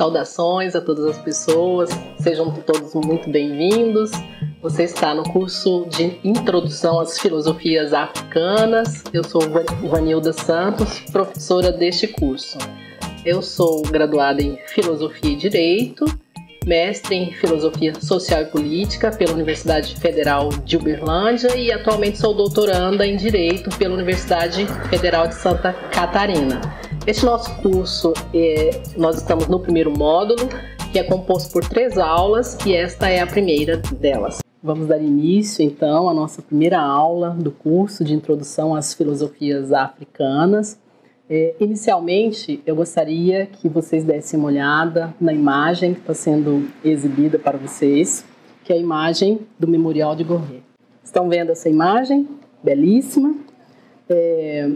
Saudações a todas as pessoas, sejam todos muito bem-vindos. Você está no curso de Introdução às Filosofias Africanas. Eu sou Vanilda Santos, professora deste curso. Eu sou graduada em Filosofia e Direito, mestre em Filosofia Social e Política pela Universidade Federal de Uberlândia e atualmente sou doutoranda em Direito pela Universidade Federal de Santa Catarina. Este nosso curso, é, nós estamos no primeiro módulo, que é composto por três aulas, e esta é a primeira delas. Vamos dar início, então, à nossa primeira aula do curso de Introdução às Filosofias Africanas. É, inicialmente, eu gostaria que vocês dessem uma olhada na imagem que está sendo exibida para vocês, que é a imagem do Memorial de Gorré. Estão vendo essa imagem? Belíssima. É,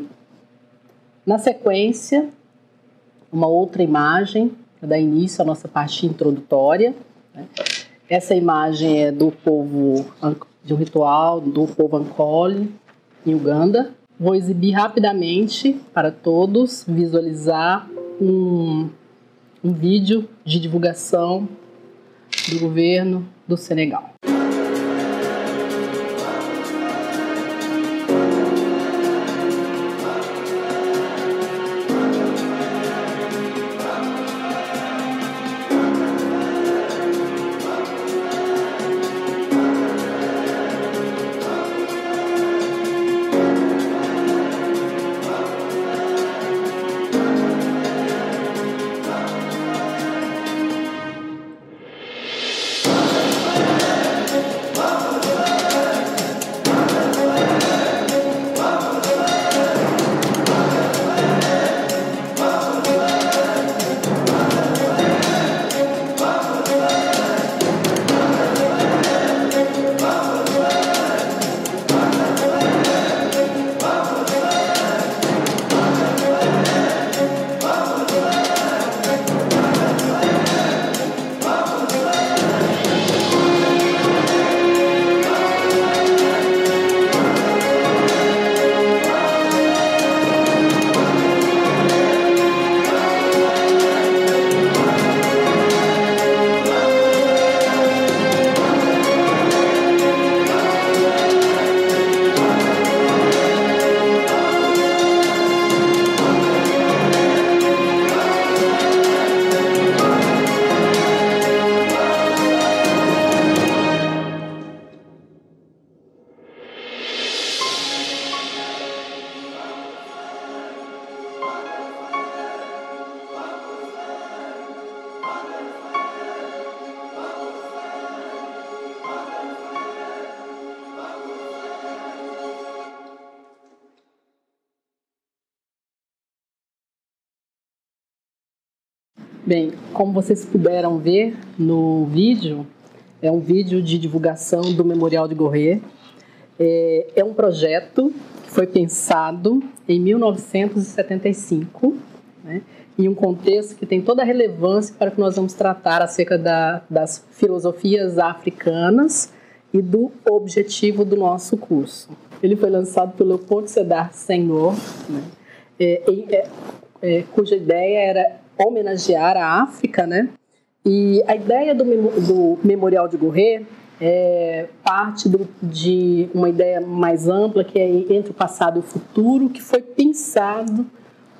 na sequência, uma outra imagem para dar início à nossa parte introdutória. Né? Essa imagem é do povo, de um ritual do povo Ancole, em Uganda. Vou exibir rapidamente para todos visualizar um, um vídeo de divulgação do governo do Senegal. Bem, como vocês puderam ver no vídeo, é um vídeo de divulgação do Memorial de Gorré. É, é um projeto que foi pensado em 1975, né, em um contexto que tem toda a relevância para que nós vamos tratar acerca da, das filosofias africanas e do objetivo do nosso curso. Ele foi lançado pelo Leopoldo Sedar Senhor, né, é, é, é, cuja ideia era homenagear a África, né? E a ideia do, do Memorial de Gorré é parte do, de uma ideia mais ampla que é entre o passado e o futuro, que foi pensado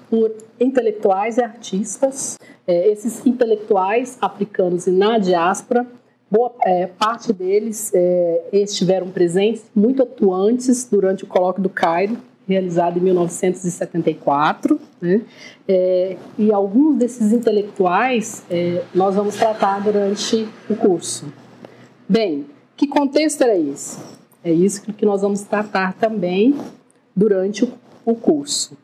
por intelectuais e artistas. É, esses intelectuais africanos e na diáspora, boa é, parte deles é, estiveram presentes, muito atuantes durante o colóquio do Cairo, realizado em 1974, né? É, e alguns desses intelectuais é, nós vamos tratar durante o curso. Bem, que contexto era esse? É isso que nós vamos tratar também durante o, curso.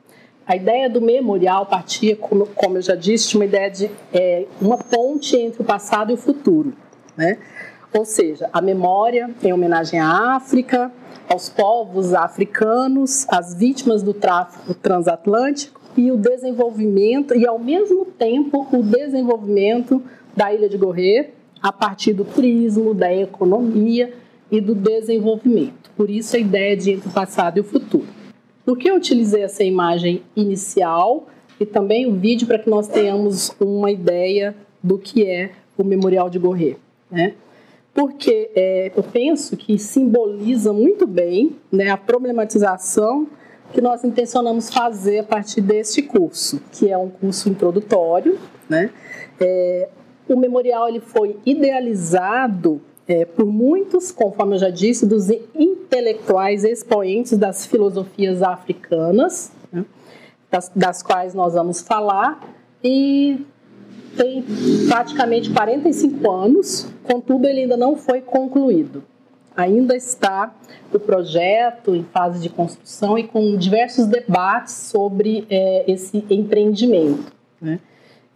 A ideia do memorial partia, como, como eu já disse, de uma ideia de é, uma ponte entre o passado e o futuro. Né? Ou seja, a memória em homenagem à África, aos povos africanos, às vítimas do tráfico transatlântico e o desenvolvimento, e ao mesmo tempo o desenvolvimento da Ilha de Gorré a partir do turismo, da economia e do desenvolvimento. Por isso a ideia de entre o passado e o futuro. Por que eu utilizei essa imagem inicial e também o vídeo para que nós tenhamos uma ideia do que é o Memorial de Gorré, né? Porque é, eu penso que simboliza muito bem né, a problematização que nós intencionamos fazer a partir deste curso, que é um curso introdutório, né? É, o memorial ele foi idealizado é, por muitos, conforme eu já disse, dos intelectuais expoentes das filosofias africanas, né, das, das, quais nós vamos falar, e tem praticamente 45 anos, contudo, ele ainda não foi concluído. Ainda está o projeto em fase de construção e com diversos debates sobre é, esse empreendimento. Né?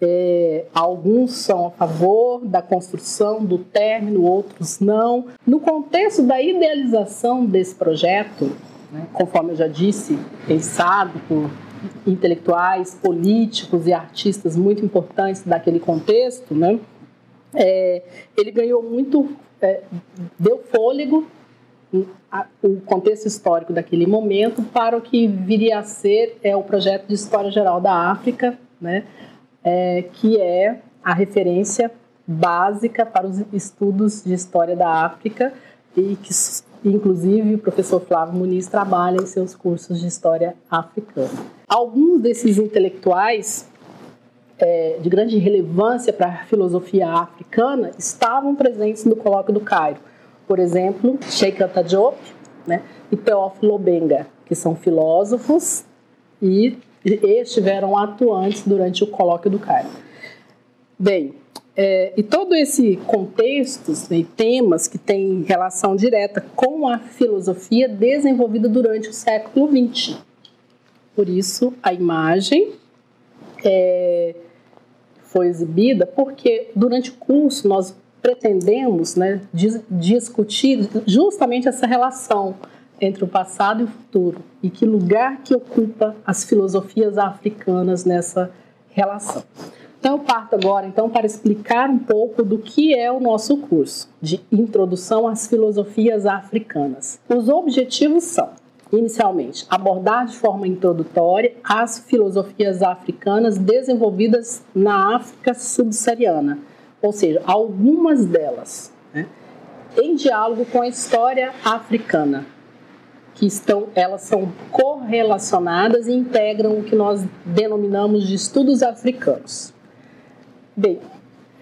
É, alguns são a favor da construção, do término, outros não. No contexto da idealização desse projeto, né, conforme eu já disse, pensado por intelectuais, políticos e artistas muito importantes daquele contexto, né, é, ele ganhou muito, é, deu fôlego o contexto histórico daquele momento para o que viria a ser é o projeto de História Geral da África, né, é, que é a referência básica para os estudos de história da África e que inclusive o professor Flávio Muniz trabalha em seus cursos de história africana. Alguns desses intelectuais é, de grande relevância para a filosofia africana estavam presentes no colóquio do Cairo. Por exemplo, Sheikh Anta Diop né, e Teófilo Benga, que são filósofos e estiveram atuantes durante o colóquio do Cairo. Bem, é, e todo esse contexto né, e temas que têm relação direta com a filosofia desenvolvida durante o século XX. Por isso, a imagem é, foi exibida, porque durante o curso nós pretendemos né, discutir justamente essa relação entre o passado e o futuro e que lugar que ocupa as filosofias africanas nessa relação. Então eu parto agora então para explicar um pouco do que é o nosso curso de Introdução às Filosofias Africanas. Os objetivos são inicialmente abordar de forma introdutória as filosofias africanas desenvolvidas na África subsaariana, ou seja, algumas delas, né, em diálogo com a história africana, que estão, elas são correlacionadas e integram o que nós denominamos de estudos africanos. Bem,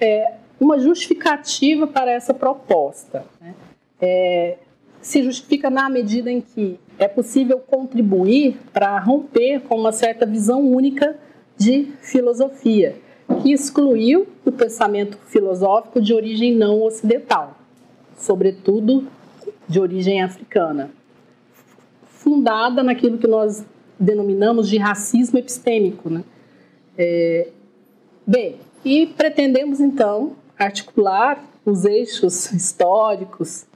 é, uma justificativa para essa proposta né, é, se justifica na medida em que é possível contribuir para romper com uma certa visão única de filosofia, que excluiu o pensamento filosófico de origem não ocidental, sobretudo de origem africana fundada naquilo que nós denominamos de racismo epistêmico. Né? É, bem, e pretendemos então articular os eixos históricos,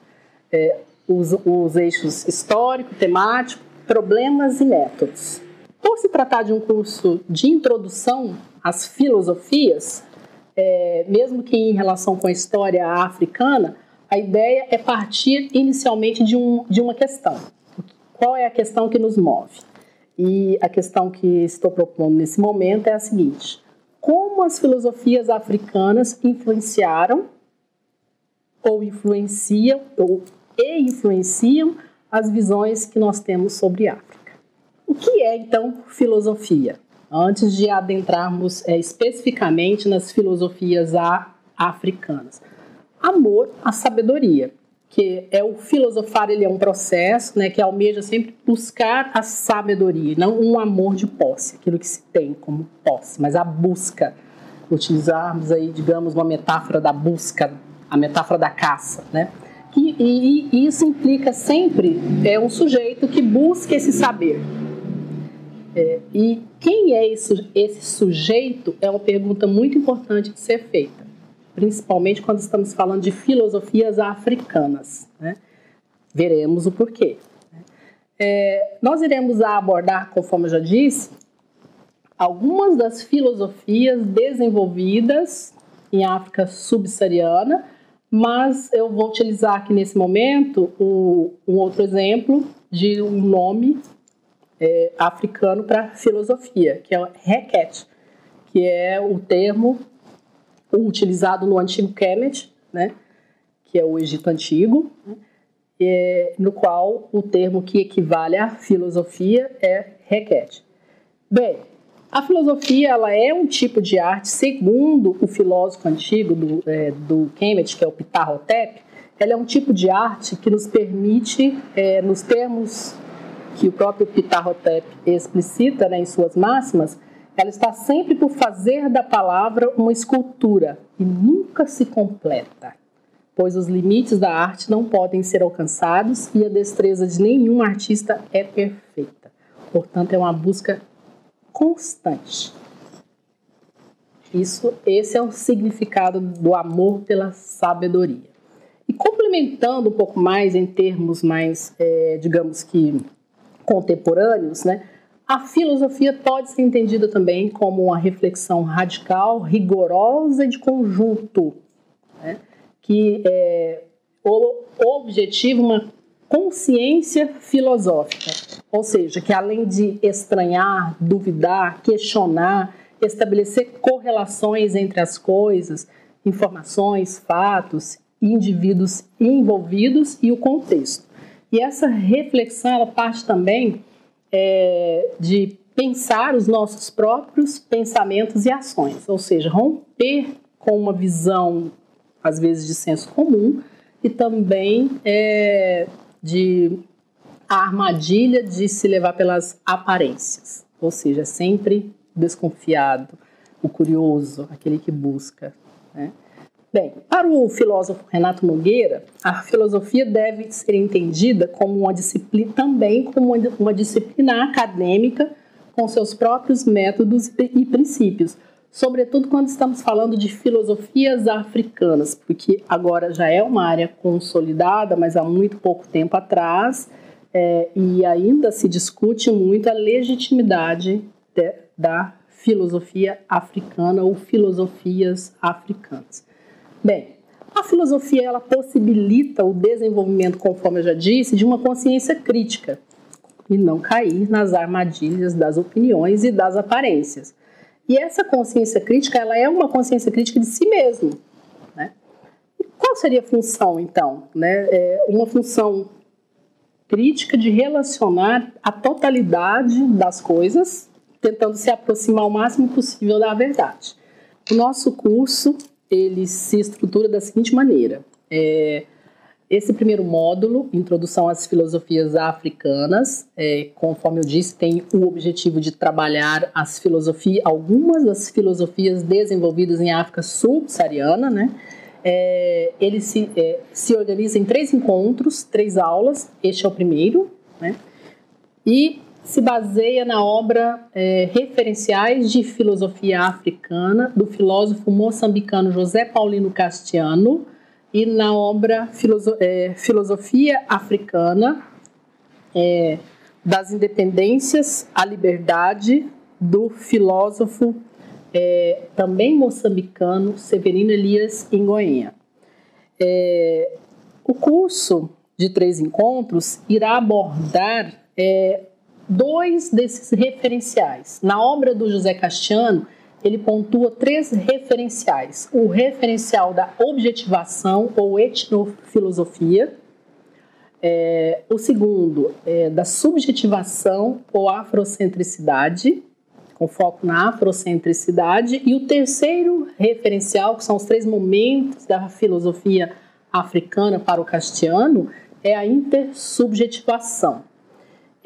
é, os, os eixos histórico, temático, problemas e métodos. Por se tratar de um curso de introdução às filosofias, é, mesmo que em relação com a história africana, a ideia é partir inicialmente de, um, de uma questão qual é a questão que nos move? E a questão que estou propondo nesse momento é a seguinte: como as filosofias africanas influenciaram ou influenciam ou e influenciam as visões que nós temos sobre África. O que é então filosofia? Antes de adentrarmos é, especificamente nas filosofias africanas, amor à sabedoria que é o filosofar, ele é um processo, né, que almeja sempre buscar a sabedoria, não um amor de posse, aquilo que se tem como posse, mas a busca. Utilizarmos aí, digamos, uma metáfora da busca, a metáfora da caça, né? E, e, e isso implica sempre é um sujeito que busca esse saber. É, e quem é esse, esse sujeito é uma pergunta muito importante de ser feita principalmente quando estamos falando de filosofias africanas. Né? Veremos o porquê. É, nós iremos abordar, conforme eu já disse, algumas das filosofias desenvolvidas em África subsaariana, mas eu vou utilizar aqui nesse momento o, um outro exemplo de um nome é, africano para filosofia, que é o Requete, que é o termo utilizado no antigo Kemet, né, que é o Egito Antigo, né, é, no qual o termo que equivale à filosofia é requete. Bem, a filosofia ela é um tipo de arte, segundo o filósofo antigo do, é, do Kemet, que é o Ptahhotep, ela é um tipo de arte que nos permite, é, nos termos que o próprio Ptahhotep explicita né, em suas máximas, ela está sempre por fazer da palavra uma escultura e nunca se completa, pois os limites da arte não podem ser alcançados e a destreza de nenhum artista é perfeita. Portanto, é uma busca constante. Isso, esse é o significado do amor pela sabedoria. E complementando um pouco mais em termos mais, é, digamos que contemporâneos, né? A filosofia pode ser entendida também como uma reflexão radical, rigorosa e de conjunto, né? que é o objetivo uma consciência filosófica, ou seja, que além de estranhar, duvidar, questionar, estabelecer correlações entre as coisas, informações, fatos, indivíduos envolvidos e o contexto. E essa reflexão ela parte também é, de pensar os nossos próprios pensamentos e ações, ou seja, romper com uma visão, às vezes, de senso comum e também é, de a armadilha de se levar pelas aparências, ou seja, sempre desconfiado, o curioso, aquele que busca. Né? Bem, para o filósofo Renato Nogueira, a filosofia deve ser entendida como uma disciplina, também como uma disciplina acadêmica com seus próprios métodos e princípios, sobretudo quando estamos falando de filosofias africanas, porque agora já é uma área consolidada, mas há muito pouco tempo atrás, é, e ainda se discute muito a legitimidade de, da filosofia africana ou filosofias africanas. Bem, a filosofia ela possibilita o desenvolvimento, conforme eu já disse, de uma consciência crítica e não cair nas armadilhas das opiniões e das aparências. E essa consciência crítica, ela é uma consciência crítica de si mesmo. Né? E qual seria a função, então? Né? É uma função crítica de relacionar a totalidade das coisas, tentando se aproximar o máximo possível da verdade. O nosso curso ele se estrutura da seguinte maneira. É, esse primeiro módulo, Introdução às Filosofias Africanas, é, conforme eu disse, tem o objetivo de trabalhar as filosofias, algumas das filosofias desenvolvidas em África subsaariana, né? É, ele se, é, se organiza em três encontros, três aulas, este é o primeiro, né? E se baseia na obra é, Referenciais de Filosofia Africana, do filósofo moçambicano José Paulino Castiano, e na obra Filoso é, Filosofia Africana, é, das Independências à Liberdade, do filósofo é, também moçambicano Severino Elias Ingoenha. É, o curso de três encontros irá abordar é, dois desses referenciais. Na obra do José Castiano, ele pontua três referenciais: o referencial da objetivação ou etnofilosofia, é, o segundo é da subjetivação ou afrocentricidade, com foco na afrocentricidade, e o terceiro referencial, que são os três momentos da filosofia africana para o Castiano, é a intersubjetivação.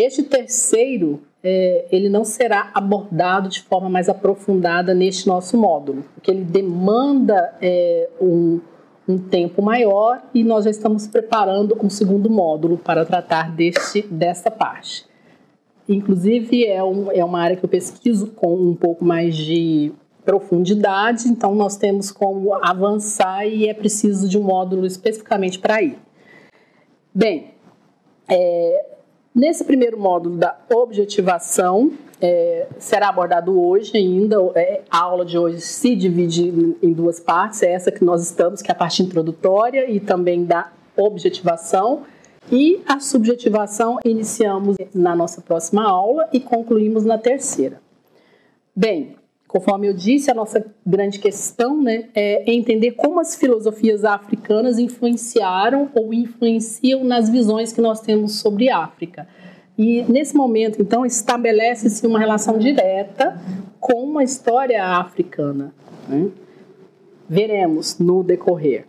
Este terceiro, é, ele não será abordado de forma mais aprofundada neste nosso módulo, porque ele demanda é, um, um tempo maior e nós já estamos preparando um segundo módulo para tratar deste, desta parte. Inclusive, é, um, é uma área que eu pesquiso com um pouco mais de profundidade, então nós temos como avançar e é preciso de um módulo especificamente para ir. Bem, é, Nesse primeiro módulo da objetivação, é, será abordado hoje ainda. É, a aula de hoje se divide em duas partes: é essa que nós estamos, que é a parte introdutória, e também da objetivação. E a subjetivação iniciamos na nossa próxima aula e concluímos na terceira. Bem, conforme eu disse, a nossa grande questão né, é entender como as filosofias africanas influenciaram ou influenciam nas visões que nós temos sobre África. E nesse momento, então, estabelece-se uma relação direta com uma história africana. Né? Veremos no decorrer.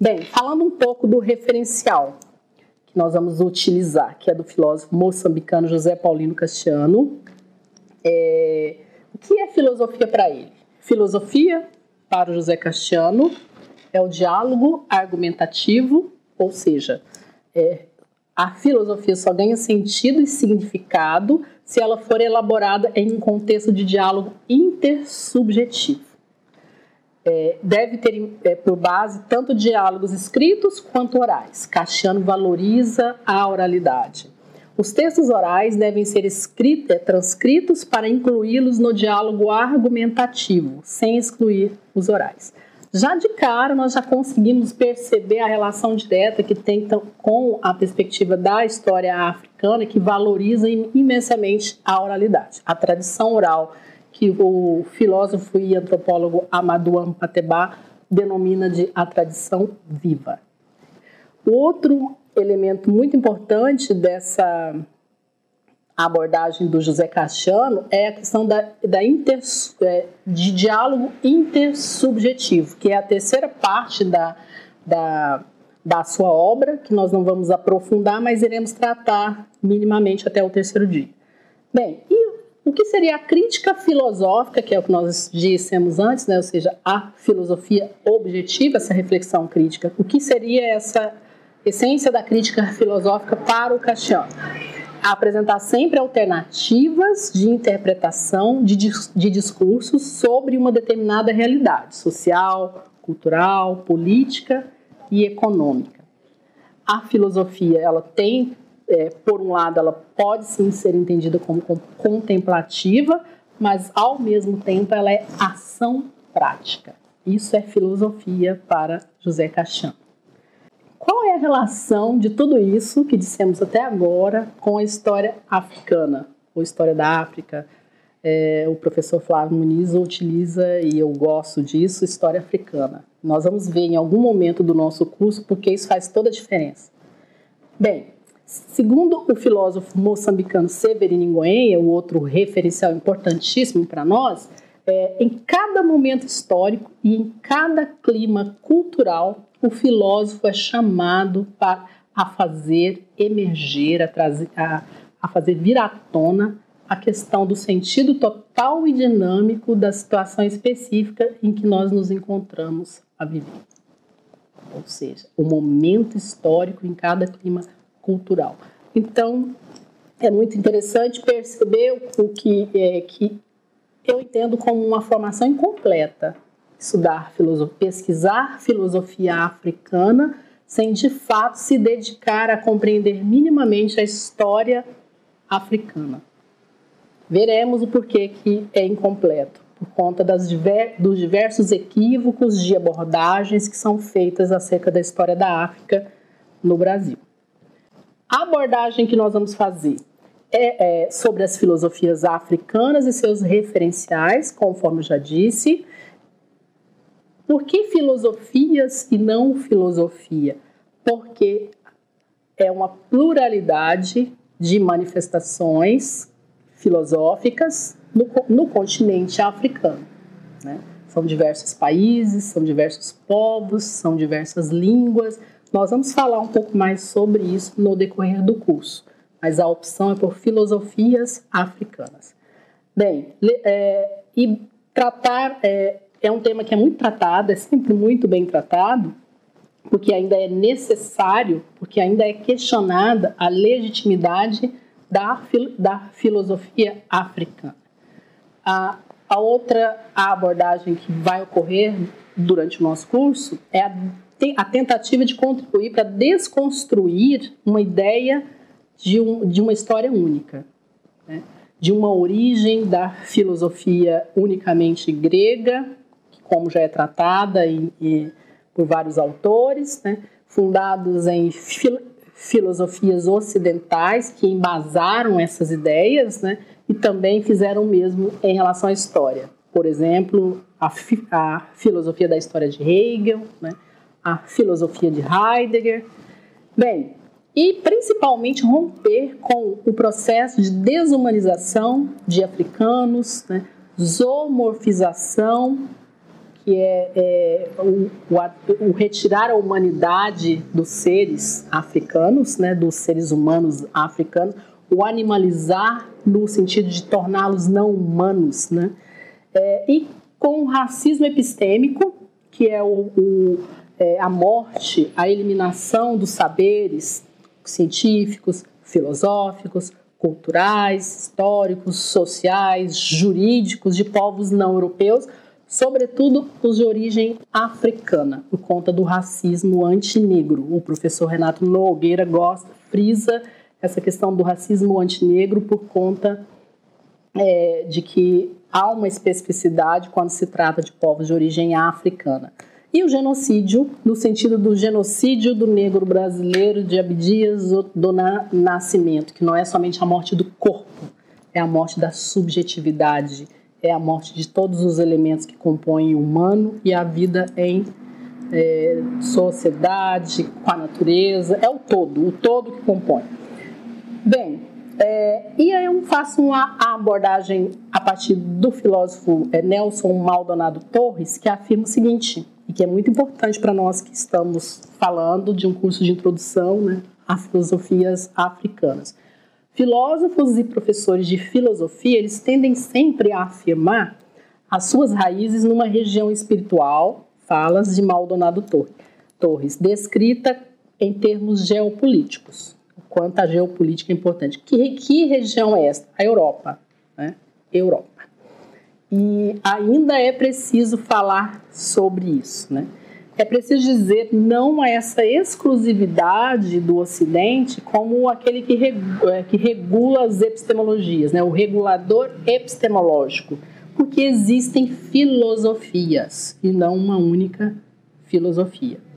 Bem, falando um pouco do referencial que nós vamos utilizar, que é do filósofo moçambicano José Paulino Castiano. É, o que é filosofia para ele? Filosofia, para o José Castiano, é o diálogo argumentativo, ou seja, é, a filosofia só ganha sentido e significado se ela for elaborada em um contexto de diálogo intersubjetivo é, deve ter é, por base tanto diálogos escritos quanto orais. Castiano valoriza a oralidade. Os textos orais devem ser escritos, transcritos para incluí-los no diálogo argumentativo, sem excluir os orais. Já de cara, nós já conseguimos perceber a relação direta que tem então, com a perspectiva da história africana, que valoriza imensamente a oralidade. A tradição oral que o filósofo e antropólogo Amadou Ampateba denomina de a tradição viva. Outro elemento muito importante dessa abordagem do José Castiano é a questão da, da inter, é, de diálogo intersubjetivo, que é a terceira parte da, da, da sua obra, que nós não vamos aprofundar, mas iremos tratar minimamente até o terceiro dia. Bem, e o que seria a crítica filosófica, que é o que nós dissemos antes, né? ou seja, a filosofia objetiva, essa reflexão crítica? O que seria essa essência da crítica filosófica para o Castiano? apresentar sempre alternativas de interpretação de, de discursos sobre uma determinada realidade social, cultural, política e econômica. A filosofia ela tem é, por um lado, ela pode sim ser entendida como contemplativa, mas ao mesmo tempo ela é ação prática. Isso é filosofia para José Caixão. Qual é a relação de tudo isso que dissemos até agora com a história africana, ou história da África? É, o professor Flávio Muniz utiliza, e eu gosto disso, história africana. Nós vamos ver em algum momento do nosso curso porque isso faz toda a diferença. Bem, Segundo o filósofo moçambicano Severino Ngoenha, o outro referencial importantíssimo para nós, é, em cada momento histórico e em cada clima cultural, o filósofo é chamado para, a fazer emerger, a, trazer, a, a fazer vir à tona a questão do sentido total e dinâmico da situação específica em que nós nos encontramos a viver. Ou seja, o momento histórico em cada clima cultural. Então, é muito interessante perceber o que, é, que eu entendo como uma formação incompleta. Estudar filosofia, pesquisar filosofia africana sem de fato se dedicar a compreender minimamente a história africana. Veremos o porquê que é incompleto, por conta das dos diversos equívocos de abordagens que são feitas acerca da história da África no Brasil. A abordagem que nós vamos fazer é, é, sobre as filosofias africanas e seus referenciais, conforme eu já disse. Por que filosofias e não filosofia? Porque é uma pluralidade de manifestações filosóficas no, no continente africano. Né? São diversos países, são diversos povos, são diversas línguas, nós vamos falar um pouco mais sobre isso no decorrer do curso, mas a opção é por filosofias africanas. Bem, é, e tratar é, é um tema que é muito tratado, é sempre muito bem tratado, porque ainda é necessário, porque ainda é questionada a legitimidade da, da filosofia africana. A, a outra abordagem que vai ocorrer durante o nosso curso é a a tentativa de contribuir para desconstruir uma ideia de, um, de uma história única, né? de uma origem da filosofia unicamente grega, como já é tratada por vários autores, né? fundados em fil, filosofias ocidentais que embasaram essas ideias né? e também fizeram o mesmo em relação à história. por exemplo, a, a filosofia da história de Hegel, né? a filosofia de Heidegger. Bem, e principalmente romper com o processo de desumanização de africanos, né? zoomorfização, que é, é o, o, o, retirar a humanidade dos seres africanos, né? dos seres humanos africanos, o animalizar no sentido de torná-los não humanos, né? É, e com o racismo epistêmico, que é, o, o é, a morte, a eliminação dos saberes científicos, filosóficos, culturais, históricos, sociais, jurídicos de povos não europeus, sobretudo os de origem africana, por conta do racismo antinegro. O professor Renato Nogueira gosta, frisa essa questão do racismo antinegro por conta é, de que há uma especificidade quando se trata de povos de origem africana. E o genocídio, no sentido do genocídio do negro brasileiro de Abdias do Nascimento, que não é somente a morte do corpo, é a morte da subjetividade, é a morte de todos os elementos que compõem o humano e a vida em é, sociedade, com a natureza, é o todo, o todo que compõe. Bem, é, e aí eu faço uma abordagem a partir do filósofo é, Nelson Maldonado Torres, que afirma o seguinte, e que é muito importante para nós que estamos falando de um curso de introdução né, a filosofias africanas. Filósofos e professores de filosofia, eles tendem sempre a afirmar as suas raízes numa região espiritual, falas de Maldonado Torres, descrita em termos geopolíticos quanto a geopolítica é importante. Que, que região é esta? A Europa. Né? Europa. E ainda é preciso falar sobre isso. Né? É preciso dizer não a essa exclusividade do Ocidente como aquele que, regula, é, que regula as epistemologias, né? o regulador epistemológico, porque existem filosofias e não uma única filosofia.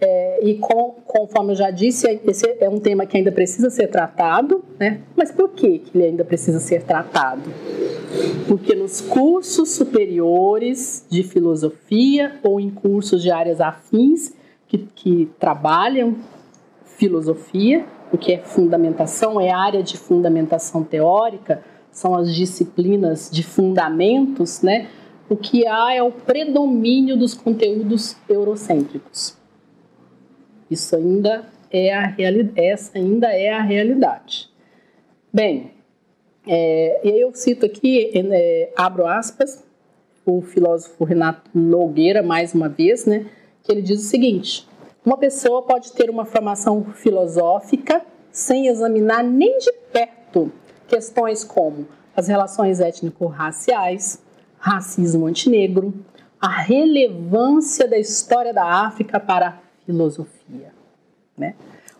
É, e com, conforme eu já disse, esse é um tema que ainda precisa ser tratado, né? Mas por que, que ele ainda precisa ser tratado? Porque nos cursos superiores de filosofia ou em cursos de áreas afins que, que trabalham filosofia, o que é fundamentação, é área de fundamentação teórica, são as disciplinas de fundamentos, né? O que há é o predomínio dos conteúdos eurocêntricos. Isso ainda é a realidade, essa ainda é a realidade. Bem, é, eu cito aqui, é, abro aspas, o filósofo Renato Nogueira, mais uma vez, né, que ele diz o seguinte: uma pessoa pode ter uma formação filosófica sem examinar nem de perto questões como as relações étnico-raciais, racismo antinegro, a relevância da história da África para filosofia. Né?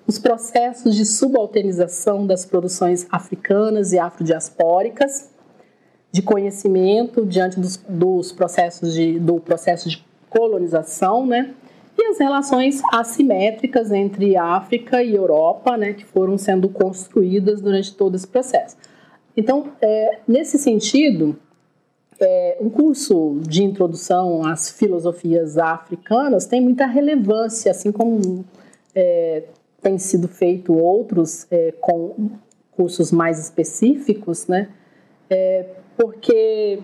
Os processos de subalternização das produções africanas e afrodiaspóricas, de conhecimento diante dos, dos processos de, do processo de colonização, né? e as relações assimétricas entre África e Europa, né, que foram sendo construídas durante todo esse processo. Então, é, nesse sentido, é, um curso de introdução às filosofias africanas tem muita relevância, assim como é, tem sido feito outros é, com cursos mais específicos, né? É, porque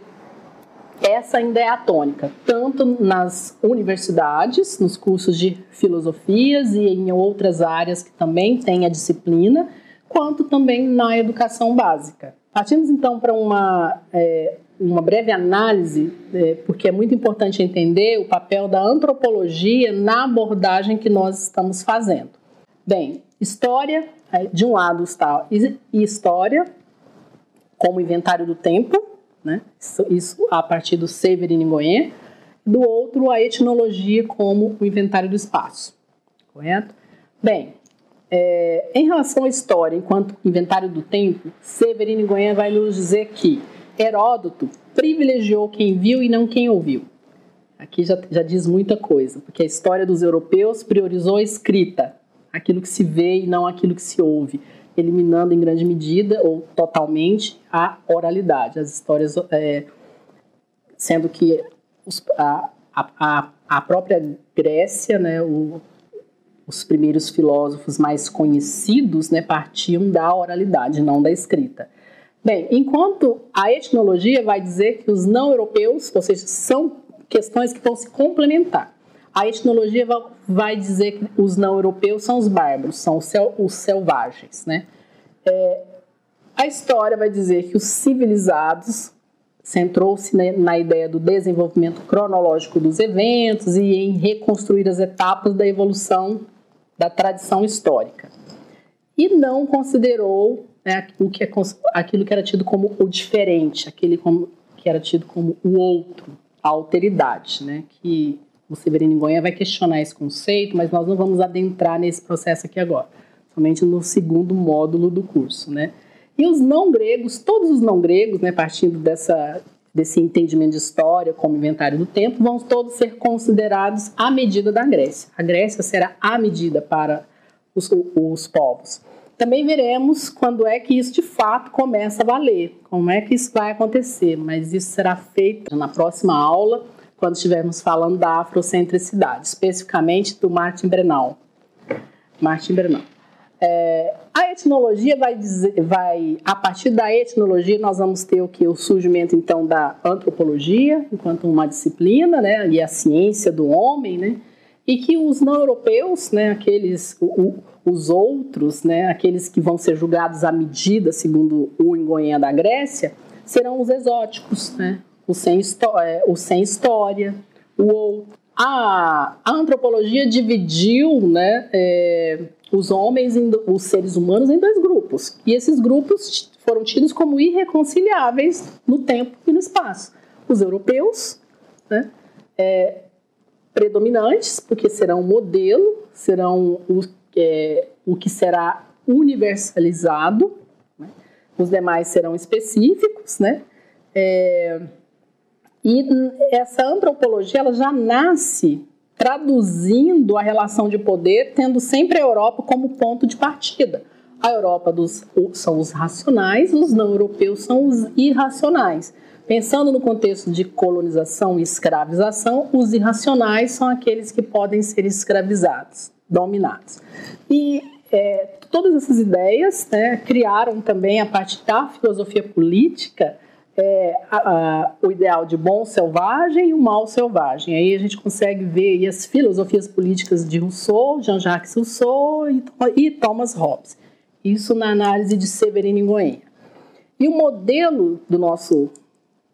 essa ainda é a tônica, tanto nas universidades, nos cursos de filosofias e em outras áreas que também tem a disciplina, quanto também na educação básica. Partimos então para uma é, uma breve análise, é, porque é muito importante entender o papel da antropologia na abordagem que nós estamos fazendo. Bem, história, de um lado está história, como inventário do tempo, né? isso, isso a partir do Severin Ngoyen, do outro a etnologia como o inventário do espaço, correto? Bem, é, em relação à história enquanto inventário do tempo, Severin Ngoyen vai nos dizer que Heródoto privilegiou quem viu e não quem ouviu. Aqui já, já diz muita coisa, porque a história dos europeus priorizou a escrita, aquilo que se vê e não aquilo que se ouve, eliminando em grande medida ou totalmente a oralidade, as histórias é, sendo que os, a, a, a própria Grécia, né, o, os primeiros filósofos mais conhecidos né, partiam da oralidade, não da escrita. Bem, enquanto a etnologia vai dizer que os não europeus, ou seja, são questões que vão se complementar. A etnologia vai dizer que os não europeus são os bárbaros, são os selvagens. Né? É, a história vai dizer que os civilizados centrou-se na ideia do desenvolvimento cronológico dos eventos e em reconstruir as etapas da evolução da tradição histórica. E não considerou né, o que é, aquilo que era tido como o diferente, aquele como, que era tido como o outro, a alteridade, né, que o Severino Ingonha vai questionar esse conceito, mas nós não vamos adentrar nesse processo aqui agora, somente no segundo módulo do curso, né. E os não gregos, todos os não gregos, né, partindo dessa, desse entendimento de história como inventário do tempo, vão todos ser considerados à medida da Grécia. A Grécia será a medida para os, os povos. Também veremos quando é que isso de fato começa a valer, como é que isso vai acontecer, mas isso será feito na próxima aula, quando estivermos falando da afrocentricidade, especificamente do Martin Brenal. Martin Brenal. É, a etnologia vai dizer, vai, a partir da etnologia nós vamos ter o que o surgimento então da antropologia enquanto uma disciplina, né, e a ciência do homem, né, e que os não europeus, né, aqueles o, os outros, né, aqueles que vão ser julgados à medida segundo o Engonha da Grécia, serão os exóticos, né, os sem, é, o sem história, o outro. A, a antropologia dividiu, né, é, os homens, os seres humanos, em dois grupos. E esses grupos foram tidos como irreconciliáveis no tempo e no espaço. Os europeus, né, é, predominantes, porque serão modelo, serão o, é, o que será universalizado, né, os demais serão específicos, né? É, e essa antropologia ela já nasce traduzindo a relação de poder, tendo sempre a Europa como ponto de partida. A Europa dos, são os racionais, os não europeus são os irracionais. Pensando no contexto de colonização e escravização, os irracionais são aqueles que podem ser escravizados, dominados. E é, todas essas ideias né, criaram também, a partir da filosofia política, é, a, a, o ideal de bom selvagem e o mal selvagem. Aí a gente consegue ver as filosofias políticas de Rousseau, Jean-Jacques Rousseau e, e, Thomas Hobbes. Isso na análise de Severino Ingoenha. E o modelo do nosso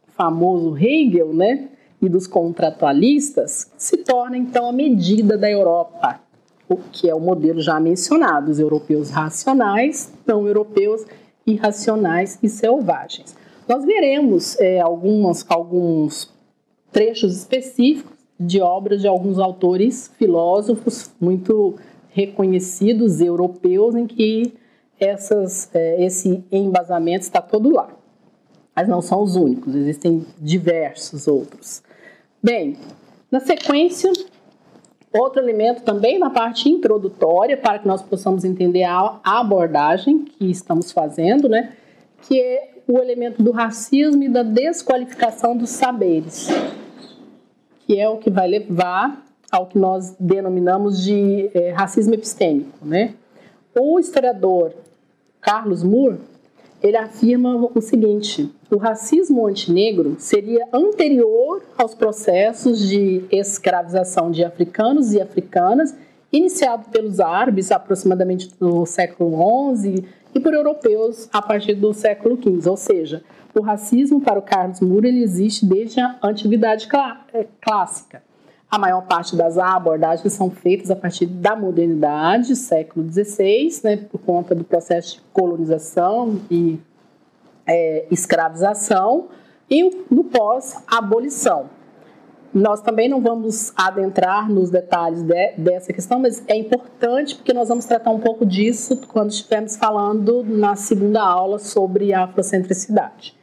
famoso Hegel, né, e dos contratualistas, se torna então a medida da Europa, que é o modelo já mencionado, os europeus racionais, não europeus irracionais e selvagens. Nós veremos é, algumas, alguns trechos específicos de obras de alguns autores filósofos muito reconhecidos europeus em que essas, é, esse embasamento está todo lá. Mas não são os únicos, existem diversos outros. Bem, na sequência, outro elemento também na parte introdutória, para que nós possamos entender a abordagem que estamos fazendo, né? Que é o elemento do racismo e da desqualificação dos saberes, que é o que vai levar ao que nós denominamos de é, racismo epistêmico. Né? O historiador Carlos Moore ele afirma o seguinte: o racismo antinegro seria anterior aos processos de escravização de africanos e africanas, iniciado pelos árabes aproximadamente no século XI e por europeus a partir do século XV. Ou seja, o racismo, para o Carlos Moore, ele existe desde a antiguidade é, clássica. A maior parte das abordagens são feitas a partir da modernidade, século XVI, né, por conta do processo de colonização e é, escravização, e no pós-abolição. Nós também não vamos adentrar nos detalhes de, dessa questão, mas é importante porque nós vamos tratar um pouco disso quando estivermos falando na segunda aula sobre a afrocentricidade.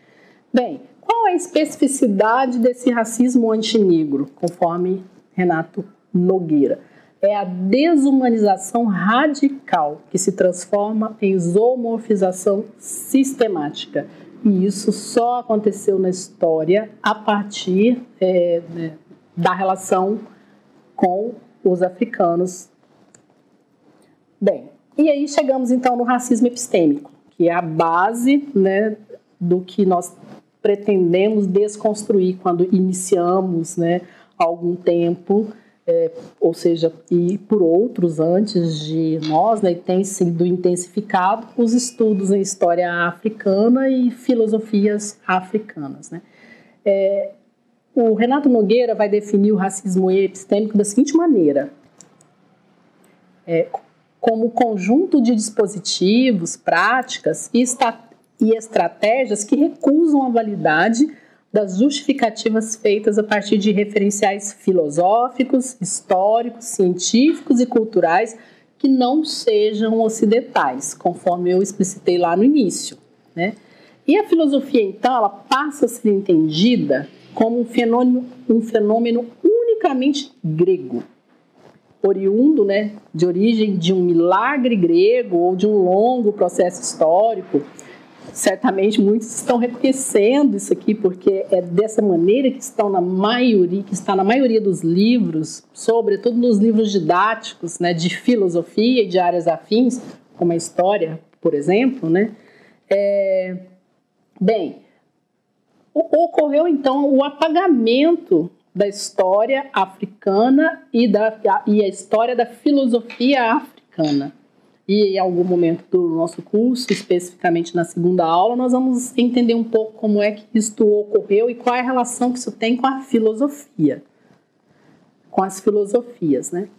Bem, qual é a especificidade desse racismo antinegro, conforme Renato Nogueira? É a desumanização radical que se transforma em zoomorfização sistemática E isso só aconteceu na história a partir é, né, da relação com os africanos. Bem, e aí chegamos então no racismo epistêmico, que é a base né, do que nós pretendemos desconstruir quando iniciamos né, algum tempo é, ou seja, e por outros antes de nós, né, tem sido intensificado os estudos em história africana e filosofias africanas. Né. É, o Renato Nogueira vai definir o racismo epistêmico da seguinte maneira: é, como conjunto de dispositivos, práticas e, e estratégias que recusam a validade das justificativas feitas a partir de referenciais filosóficos, históricos, científicos e culturais que não sejam ocidentais, conforme eu explicitei lá no início. Né? E a filosofia, então, ela passa a ser entendida como um fenômeno, um fenômeno unicamente grego, oriundo né, de origem de um milagre grego ou de um longo processo histórico certamente muitos estão reconhecendo isso aqui porque é dessa maneira que estão na maioria que está na maioria dos livros sobretudo nos livros didáticos né de filosofia e de áreas afins como a história por exemplo né? É, bem ocorreu então o apagamento da história africana e da e a história da filosofia africana e em algum momento do nosso curso, especificamente na segunda aula, nós vamos entender um pouco como é que isto ocorreu e qual é a relação que isso tem com a filosofia, com as filosofias, né?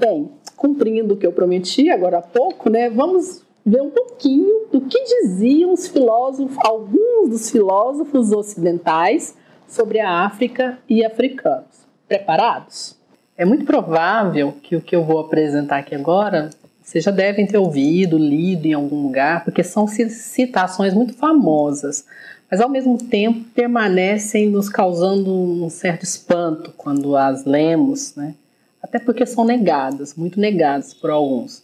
Bem, cumprindo o que eu prometi agora há pouco, né, vamos ver um pouquinho do que diziam os filósofos, alguns dos filósofos ocidentais sobre a África e africanos. Preparados? É muito provável que o que eu vou apresentar aqui agora vocês já devem ter ouvido, lido em algum lugar, porque são citações muito famosas, mas ao mesmo tempo permanecem nos causando um certo espanto quando as lemos, né? até porque são negadas, muito negadas por alguns.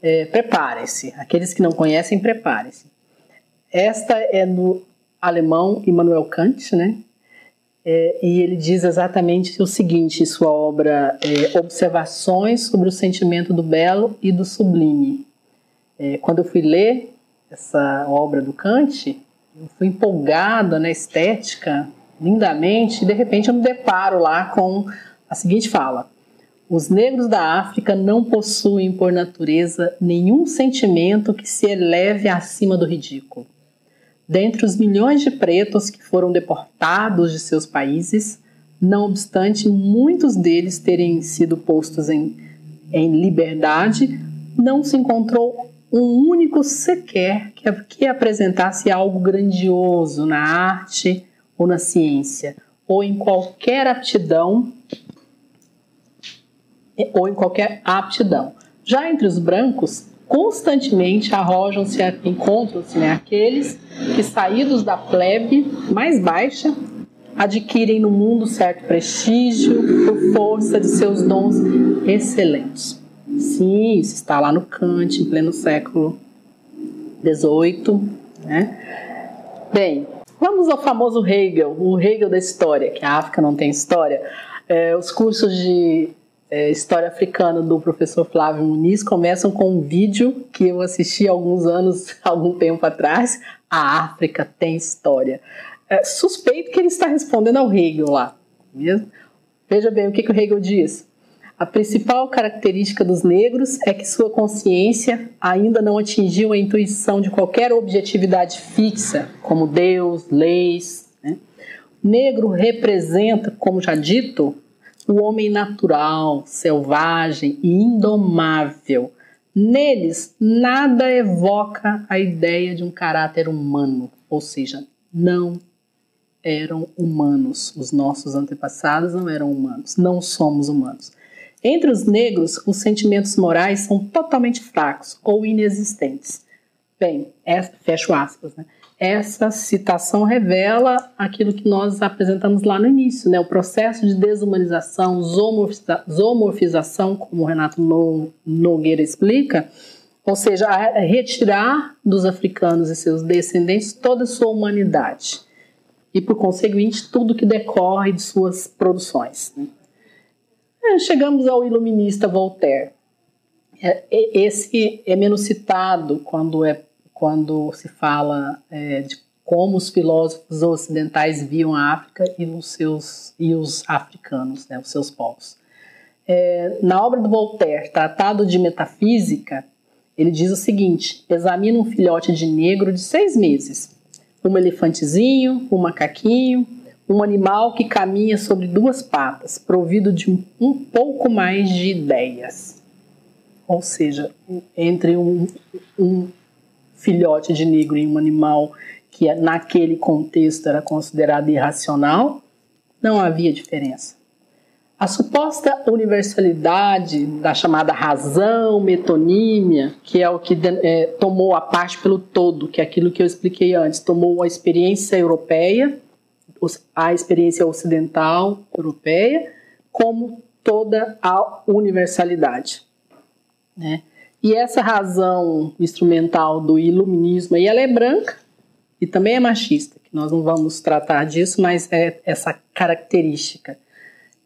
É, preparem-se, aqueles que não conhecem, preparem-se. Esta é do alemão Immanuel Kant, né? É, e ele diz exatamente o seguinte em sua obra é, Observações sobre o Sentimento do Belo e do Sublime. É, quando eu fui ler essa obra do Kant, eu fui empolgada na estética, lindamente, e de repente eu me deparo lá com a seguinte fala: Os negros da África não possuem por natureza nenhum sentimento que se eleve acima do ridículo. Dentre os milhões de pretos que foram deportados de seus países, não obstante muitos deles terem sido postos em, em liberdade, não se encontrou um único sequer que, que apresentasse algo grandioso na arte ou na ciência, ou em qualquer aptidão ou em qualquer aptidão. Já entre os brancos, constantemente arrojam-se, encontram-se né, aqueles que, saídos da plebe mais baixa, adquirem no mundo certo prestígio por força de seus dons excelentes. Sim, isso está lá no Kant, em pleno século XVIII. Né? Bem, vamos ao famoso Hegel, o Hegel da história, que a África não tem história. É, os cursos de é, História Africana do professor Flávio Muniz começam com um vídeo que eu assisti alguns anos, algum tempo atrás. A África tem história. É, suspeito que ele está respondendo ao Hegel lá. Mesmo? Veja bem o que, que o Hegel diz. A principal característica dos negros é que sua consciência ainda não atingiu a intuição de qualquer objetividade fixa, como Deus, leis. Né? Negro representa, como já dito, o homem natural, selvagem e indomável. Neles, nada evoca a ideia de um caráter humano, ou seja, não eram humanos. Os nossos antepassados não eram humanos, não somos humanos. Entre os negros, os sentimentos morais são totalmente fracos ou inexistentes. Bem, é, fecho aspas, né? Essa citação revela aquilo que nós apresentamos lá no início, né? o processo de desumanização, zoomorfização, como o Renato Nogueira explica, ou seja, a retirar dos africanos e seus descendentes toda a sua humanidade e, por conseguinte, tudo que decorre de suas produções. É, chegamos ao iluminista Voltaire. É, esse é menos citado quando, é, quando se fala é, de como os filósofos ocidentais viam a África e os, seus, e os africanos, né, os seus povos. É, na obra do Voltaire, Tratado de Metafísica, ele diz o seguinte: examina um filhote de negro de seis meses, um elefantezinho, um macaquinho, um animal que caminha sobre duas patas, provido de um pouco mais de ideias. Ou seja, entre um, um filhote de negro e um animal que naquele contexto era considerado irracional, não havia diferença. A suposta universalidade da chamada razão, metonímia, que é o que é, tomou a parte pelo todo, que é aquilo que eu expliquei antes, tomou a experiência europeia, a experiência ocidental europeia, como toda a universalidade. Né? E essa razão instrumental do iluminismo, aí ela é branca e também é machista, que nós não vamos tratar disso, mas é essa característica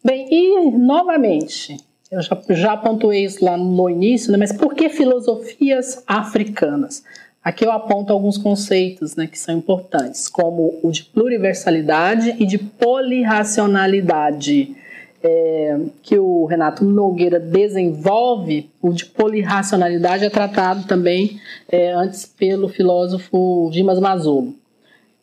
Bem, e novamente, eu já, já pontuei isso lá no início, né, mas por que filosofias africanas? Aqui eu aponto alguns conceitos né, que são importantes, como o de pluriversalidade e de polirracionalidade, é, que o Renato Nogueira desenvolve. O de polirracionalidade é tratado também é, antes pelo filósofo Dimas Mazzolo.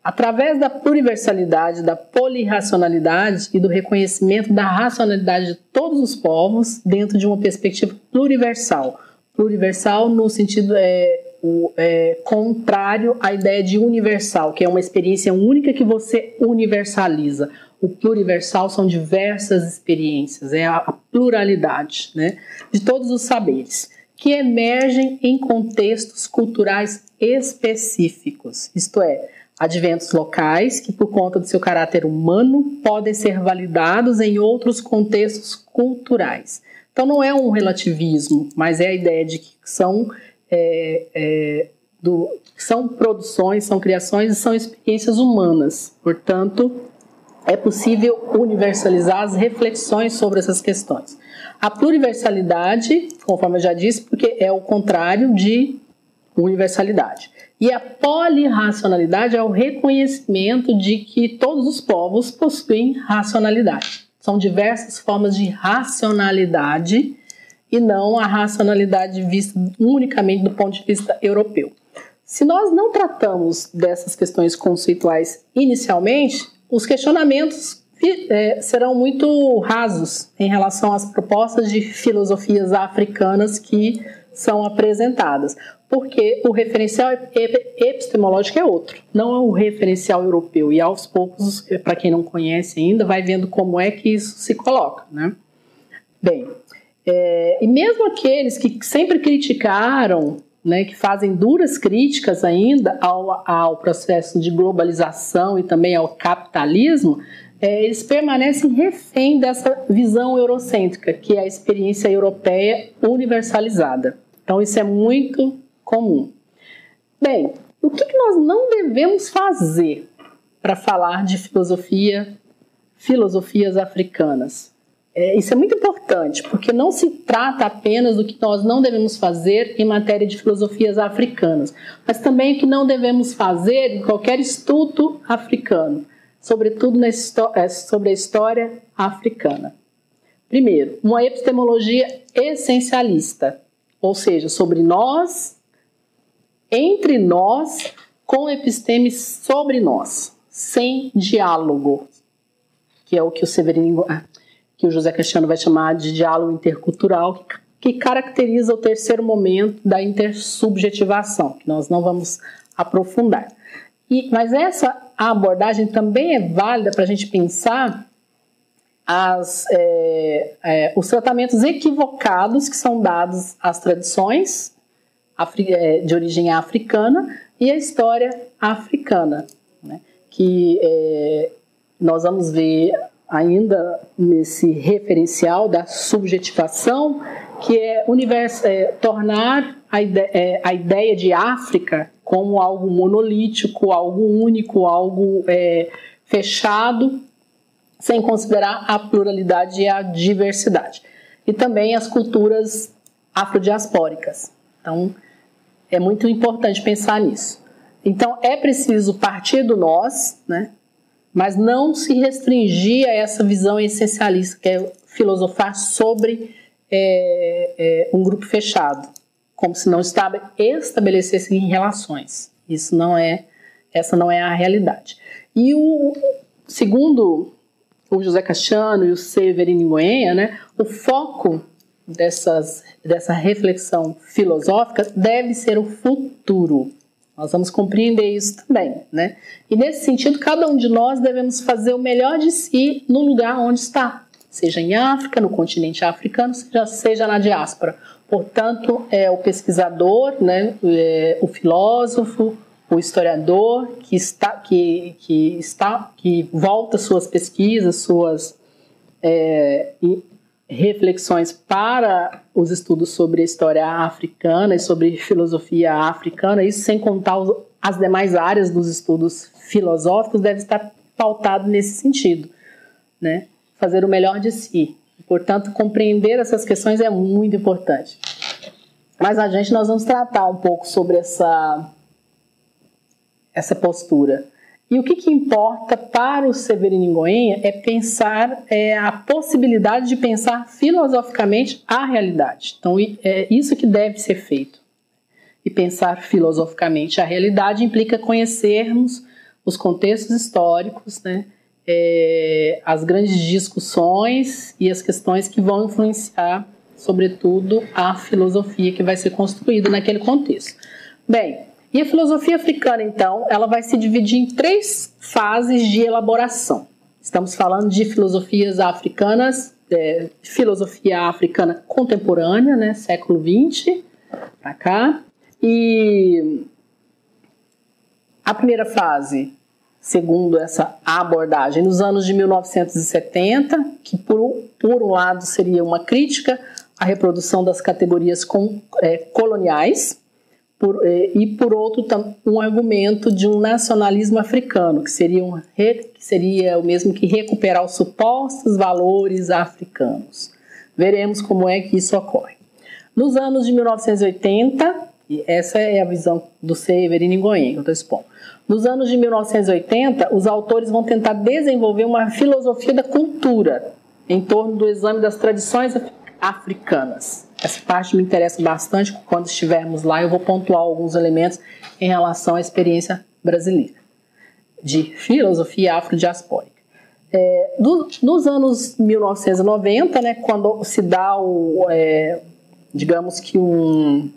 Através da pluriversalidade, da polirracionalidade e do reconhecimento da racionalidade de todos os povos dentro de uma perspectiva pluriversal. Pluriversal no sentido é, o, é, contrário à ideia de universal, que é uma experiência única que você universaliza. O pluriversal são diversas experiências, é a, pluralidade né, de todos os saberes que emergem em contextos culturais específicos, isto é, adventos locais que, por conta do seu caráter humano, podem ser validados em outros contextos culturais. Então, não é um relativismo, mas é a ideia de que são, é, é, do, são produções, são criações e são experiências humanas. Portanto, é possível universalizar as reflexões sobre essas questões. A pluriversalidade, conforme eu já disse, porque é o contrário de universalidade. E a polirracionalidade é o reconhecimento de que todos os povos possuem racionalidade. São diversas formas de racionalidade e não a racionalidade vista unicamente do ponto de vista europeu. Se nós não tratamos dessas questões conceituais inicialmente, os questionamentos é, serão muito rasos em relação às propostas de filosofias africanas que são apresentadas porque o referencial epistemológico é outro, não é o referencial europeu. E aos poucos, para quem não conhece ainda, vai vendo como é que isso se coloca. Né? Bem, é, e mesmo aqueles que sempre criticaram, né, que fazem duras críticas ainda ao, ao processo de globalização e também ao capitalismo, é, eles permanecem refém dessa visão eurocêntrica, que é a experiência europeia universalizada. Então, isso é muito comum. Bem, o que nós não devemos fazer para falar de filosofia, filosofias africanas? É, isso é muito importante, porque não se trata apenas do que nós não devemos fazer em matéria de filosofias africanas, mas também o que não devemos fazer em qualquer estudo africano, sobretudo na é, sobre a história africana. Primeiro, uma epistemologia essencialista, ou seja, sobre nós entre nós com epistemes sobre nós, sem diálogo, que é o que o Severino, que o José Cristiano vai chamar de diálogo intercultural, que caracteriza o terceiro momento da intersubjetivação, que nós não vamos aprofundar. E, mas essa abordagem também é válida para a gente pensar as, é, é, os tratamentos equivocados que são dados às tradições é, de origem africana e a história africana, né? que é, nós vamos ver ainda nesse referencial da subjetivação que é, universo, é tornar a ideia, é, a ideia, de África como algo monolítico, algo único, algo é, fechado, sem considerar a pluralidade e a diversidade. E também as culturas afrodiaspóricas. Então, é muito importante pensar nisso. Então, é preciso partir do nós, né? Mas não se restringir a essa visão essencialista, que é filosofar sobre é, é, um grupo fechado, como se não estabelecesse em relações. Isso não é, essa não é a realidade. E o segundo o José Castiano e o Severino Goenha, né, o foco dessas, dessa reflexão filosófica deve ser o futuro. Nós vamos compreender isso também, né? E nesse sentido, cada um de nós devemos fazer o melhor de si no lugar onde está, seja em África, no continente africano, seja, seja na diáspora. Portanto, é o pesquisador, né, é, o filósofo, o historiador que está, que, que está, que volta suas pesquisas, suas é, reflexões para os estudos sobre história africana e sobre filosofia africana, isso sem contar as demais áreas dos estudos filosóficos, deve estar pautado nesse sentido, né? Fazer o melhor de si. Portanto, compreender essas questões é muito importante. Mas a gente nós vamos tratar um pouco sobre essa essa postura. E o que, que importa para o Severino Goenha é pensar é, a possibilidade de pensar filosoficamente a realidade. Então, é isso que deve ser feito. E pensar filosoficamente a realidade implica conhecermos os contextos históricos, né, é, as grandes discussões e as questões que vão influenciar, sobretudo, a filosofia que vai ser construída naquele contexto. Bem, e a filosofia africana, então, ela vai se dividir em três fases de elaboração. Estamos falando de filosofias africanas, é, filosofia africana contemporânea, né, século XX para cá. E a primeira fase, segundo essa abordagem, nos anos de 1970, que por, por um lado seria uma crítica à reprodução das categorias com, é, coloniais, por, eh, e por outro um argumento de um nacionalismo africano, que seria, um, que seria o mesmo que recuperar os supostos valores africanos. Veremos como é que isso ocorre. Nos anos de 1980, e essa é a visão do Severino Goyen, que eu estou expondo. Nos anos de 1980, os autores vão tentar desenvolver uma filosofia da cultura em torno do exame das tradições africanas. Essa parte me interessa bastante. Quando estivermos lá, eu vou pontuar alguns elementos em relação à experiência brasileira de filosofia afrodiaspórica. É, do, nos anos 1990, né, quando se dá o, é, digamos que um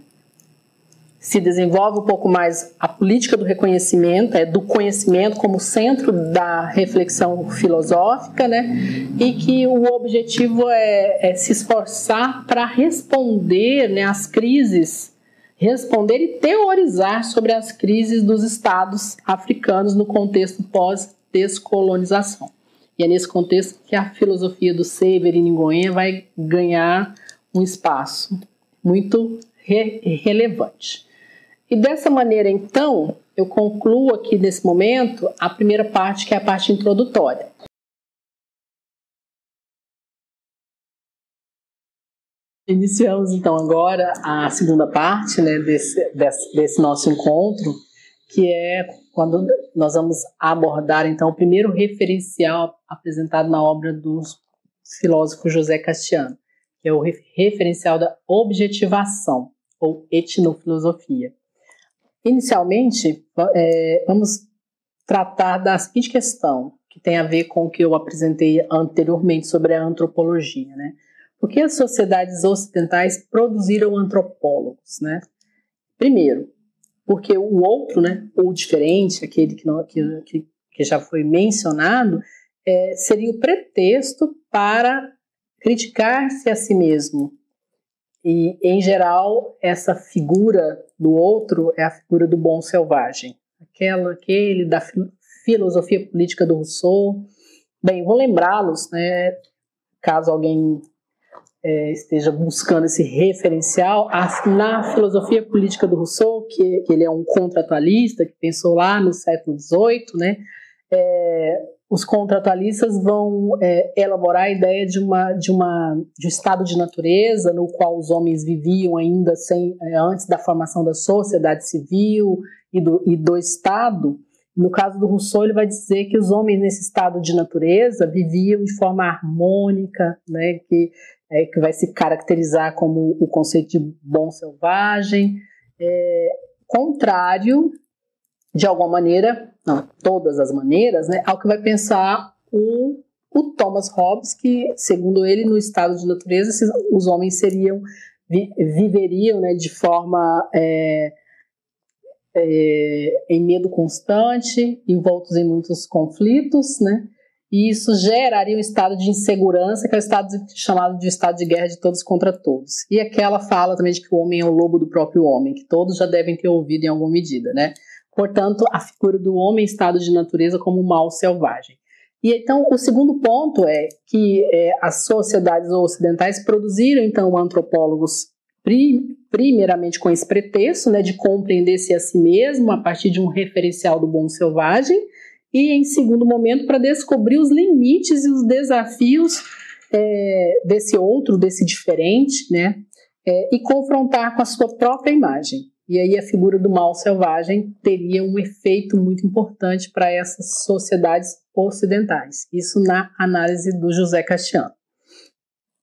se desenvolve um pouco mais a política do reconhecimento, é, do conhecimento como centro da reflexão filosófica, né? E que o objetivo é, é se esforçar para responder né, às crises, responder e teorizar sobre as crises dos estados africanos no contexto pós-descolonização. E é nesse contexto que a filosofia do Severino Goenha vai ganhar um espaço muito re relevante. E dessa maneira, então, eu concluo aqui nesse momento a primeira parte, que é a parte introdutória. Iniciamos então agora a segunda parte né, desse, desse, desse, nosso encontro, que é quando nós vamos abordar então o primeiro referencial apresentado na obra do filósofo José Castiano, que é o referencial da objetivação ou etnofilosofia. Inicialmente, é, vamos tratar da seguinte questão, que tem a ver com o que eu apresentei anteriormente sobre a antropologia, né? Por que as sociedades ocidentais produziram antropólogos, né? Primeiro, porque o outro, né, ou diferente, aquele que, não, que, que já foi mencionado, é, seria o pretexto para criticar-se a si mesmo, e, em geral, essa figura do outro é a figura do bom selvagem, aquela, aquele da filosofia política do Rousseau. Bem, vou lembrá-los, né, caso alguém é, esteja buscando esse referencial, na filosofia política do Rousseau, que, que ele é um contratualista, que pensou lá no século XVIII, né, é, os contratualistas vão é, elaborar a ideia de, uma, de, uma, de um estado de natureza no qual os homens viviam ainda sem, é, antes da formação da sociedade civil e do, e do Estado. No caso do Rousseau, ele vai dizer que os homens nesse estado de natureza viviam de forma harmônica, né, que, é, que vai se caracterizar como o conceito de bom selvagem, é, contrário de alguma maneira, não, todas as maneiras, né, ao que vai pensar o, o Thomas Hobbes, que, segundo ele, no estado de natureza, os homens seriam, vi, viveriam né, de forma é, é, em medo constante, envoltos em muitos conflitos, né, e isso geraria um estado de insegurança, que é o estado de, chamado de estado de guerra de todos contra todos. E aquela fala também de que o homem é o lobo do próprio homem, que todos já devem ter ouvido em alguma medida, né? Portanto, a figura do homem em estado de natureza como mal selvagem. E então, o segundo ponto é que é, as sociedades ocidentais produziram, então, antropólogos prim, primeiramente com esse pretexto, né, de compreender-se a si mesmo a partir de um referencial do bom selvagem, e, em segundo momento, para descobrir os limites e os desafios é, desse outro, desse diferente, né, é, e confrontar com a sua própria imagem. E aí a figura do mal selvagem teria um efeito muito importante para essas sociedades ocidentais. Isso na análise do José Castiano.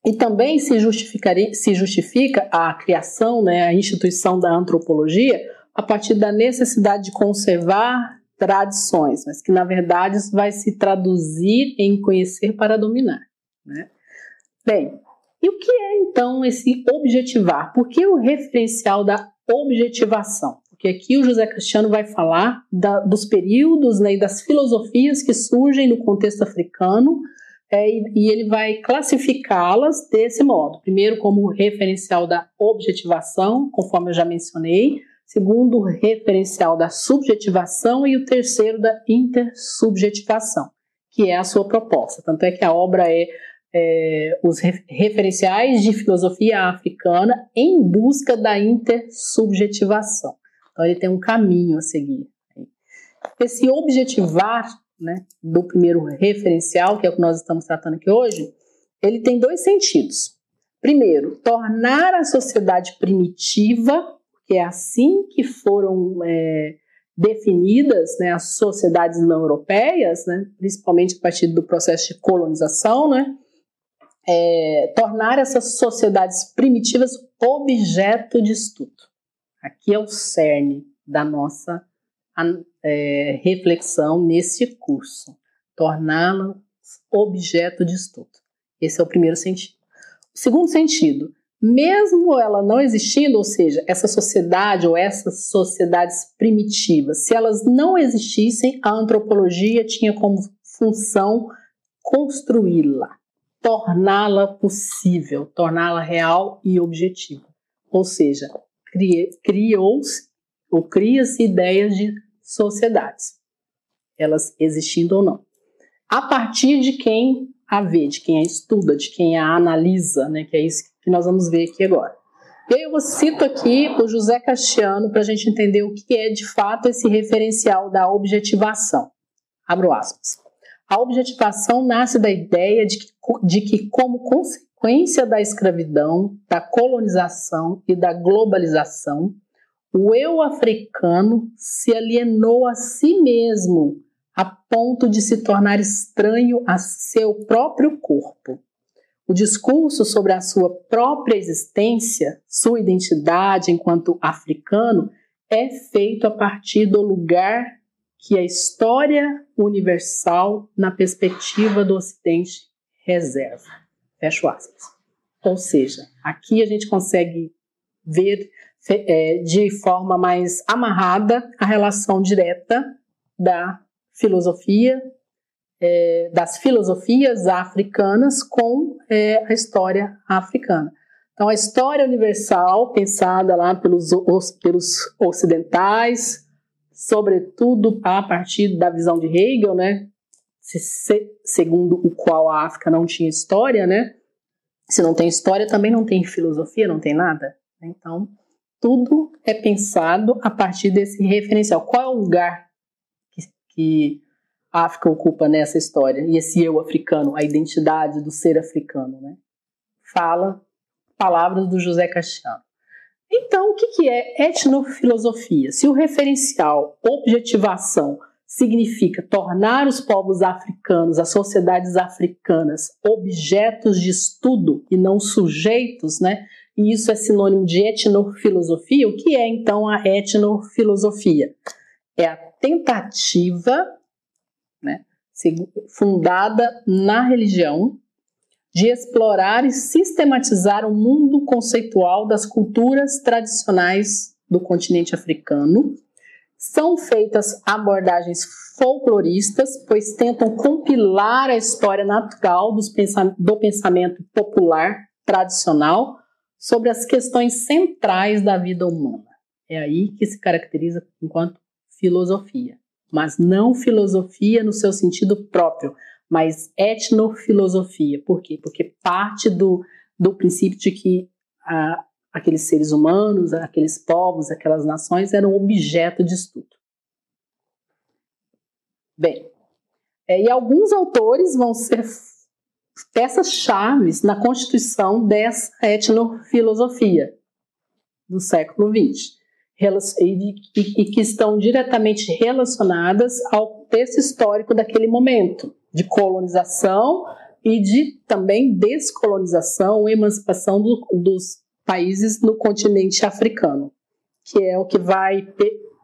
E também se, justificaria, se justifica a criação, né, a instituição da antropologia, a partir da necessidade de conservar tradições, mas que na verdade vai se traduzir em conhecer para dominar. Né? Bem, e o que é então esse objetivar? Por que o referencial da objetivação, porque aqui o José Cristiano vai falar da, dos períodos né, e das filosofias que surgem no contexto africano é, e, e, ele vai classificá-las desse modo. Primeiro, como referencial da objetivação, conforme eu já mencionei. Segundo, referencial da subjetivação. E o terceiro, da intersubjetivação, que é a sua proposta. Tanto é que a obra é é, os referenciais de filosofia africana em busca da intersubjetivação. Então, ele tem um caminho a seguir. Esse objetivar né, do primeiro referencial, que é o que nós estamos tratando aqui hoje, ele tem dois sentidos. Primeiro, tornar a sociedade primitiva, que é assim que foram é, definidas né, as sociedades não europeias, né, principalmente a partir do processo de colonização, né, é, tornar essas sociedades primitivas objeto de estudo. Aqui é o cerne da nossa é, reflexão nesse curso. Torná-las objeto de estudo. Esse é o primeiro sentido. O segundo sentido, mesmo ela não existindo, ou seja, essa sociedade ou essas sociedades primitivas, se elas não existissem, a antropologia tinha como função construí-la torná-la possível, torná-la real e objetiva. Ou seja, criou-se ou cria-se ideias de sociedades, elas existindo ou não. A partir de quem a vê, de quem a estuda, de quem a analisa, né, que é isso que nós vamos ver aqui agora. E aí eu cito aqui o José Castiano para a gente entender o que é de fato esse referencial da objetivação. Abro aspas. A objetivação nasce da ideia de que, de que, como consequência da escravidão, da colonização e da globalização, o eu africano se alienou a si mesmo a ponto de se tornar estranho a seu próprio corpo. O discurso sobre a sua própria existência, sua identidade enquanto africano, é feito a partir do lugar que a história universal, na perspectiva do Ocidente, reserva. Fecho aspas. Ou seja, aqui a gente consegue ver é, de forma mais amarrada a relação direta da filosofia, é, das filosofias africanas com é, a história africana. Então, a história universal, pensada lá pelos, pelos ocidentais, sobretudo a partir da visão de Hegel, né, segundo o qual a África não tinha história, né, Se não tem história, também não tem filosofia, não tem nada. Então, tudo é pensado a partir desse referencial. Qual é o lugar que, que a África ocupa nessa história? E esse eu africano, a identidade do ser africano, né? Fala palavras do José Castiano. Então, o que, é etnofilosofia? Se o referencial, objetivação, significa tornar os povos africanos, as sociedades africanas, objetos de estudo e não sujeitos, né? E isso é sinônimo de etnofilosofia. O que é então a etnofilosofia? É a tentativa, né, fundada na religião, de explorar e sistematizar o mundo conceitual das culturas tradicionais do continente africano são feitas abordagens folcloristas, pois tentam compilar a história natural do pensamento popular tradicional sobre as questões centrais da vida humana. É aí que se caracteriza enquanto filosofia, mas não filosofia no seu sentido próprio, mas etnofilosofia. Por quê? Porque parte do, do princípio de que aqueles seres humanos, aqueles povos, aquelas nações eram objeto de estudo. Bem, é, e alguns autores vão ser peças chaves na constituição dessa etnofilosofia do século XX e que estão diretamente relacionadas ao texto histórico daquele momento de colonização e de também descolonização, emancipação do, dos países no continente africano, que é o que vai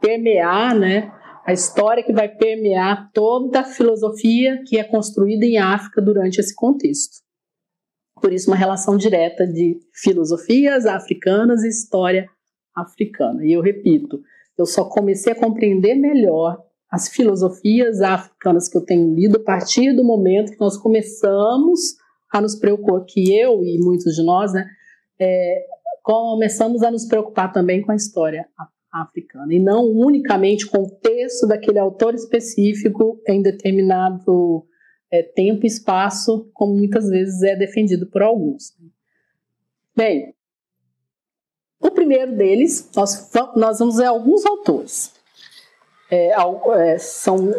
permear, né, a história que vai permear toda a filosofia que é construída em África durante esse contexto. Por isso, uma relação direta de filosofias africanas e história africana. E eu repito, eu só comecei a compreender melhor as filosofias africanas que eu tenho lido a partir do momento que nós começamos a nos preocupar, que eu e muitos de nós, né, é, começamos a nos preocupar também com a história africana e não unicamente com o texto daquele autor específico em determinado é, tempo e espaço, como muitas vezes é defendido por alguns. Bem, o primeiro deles, nós, nós vamos ver alguns autores. É, é, são,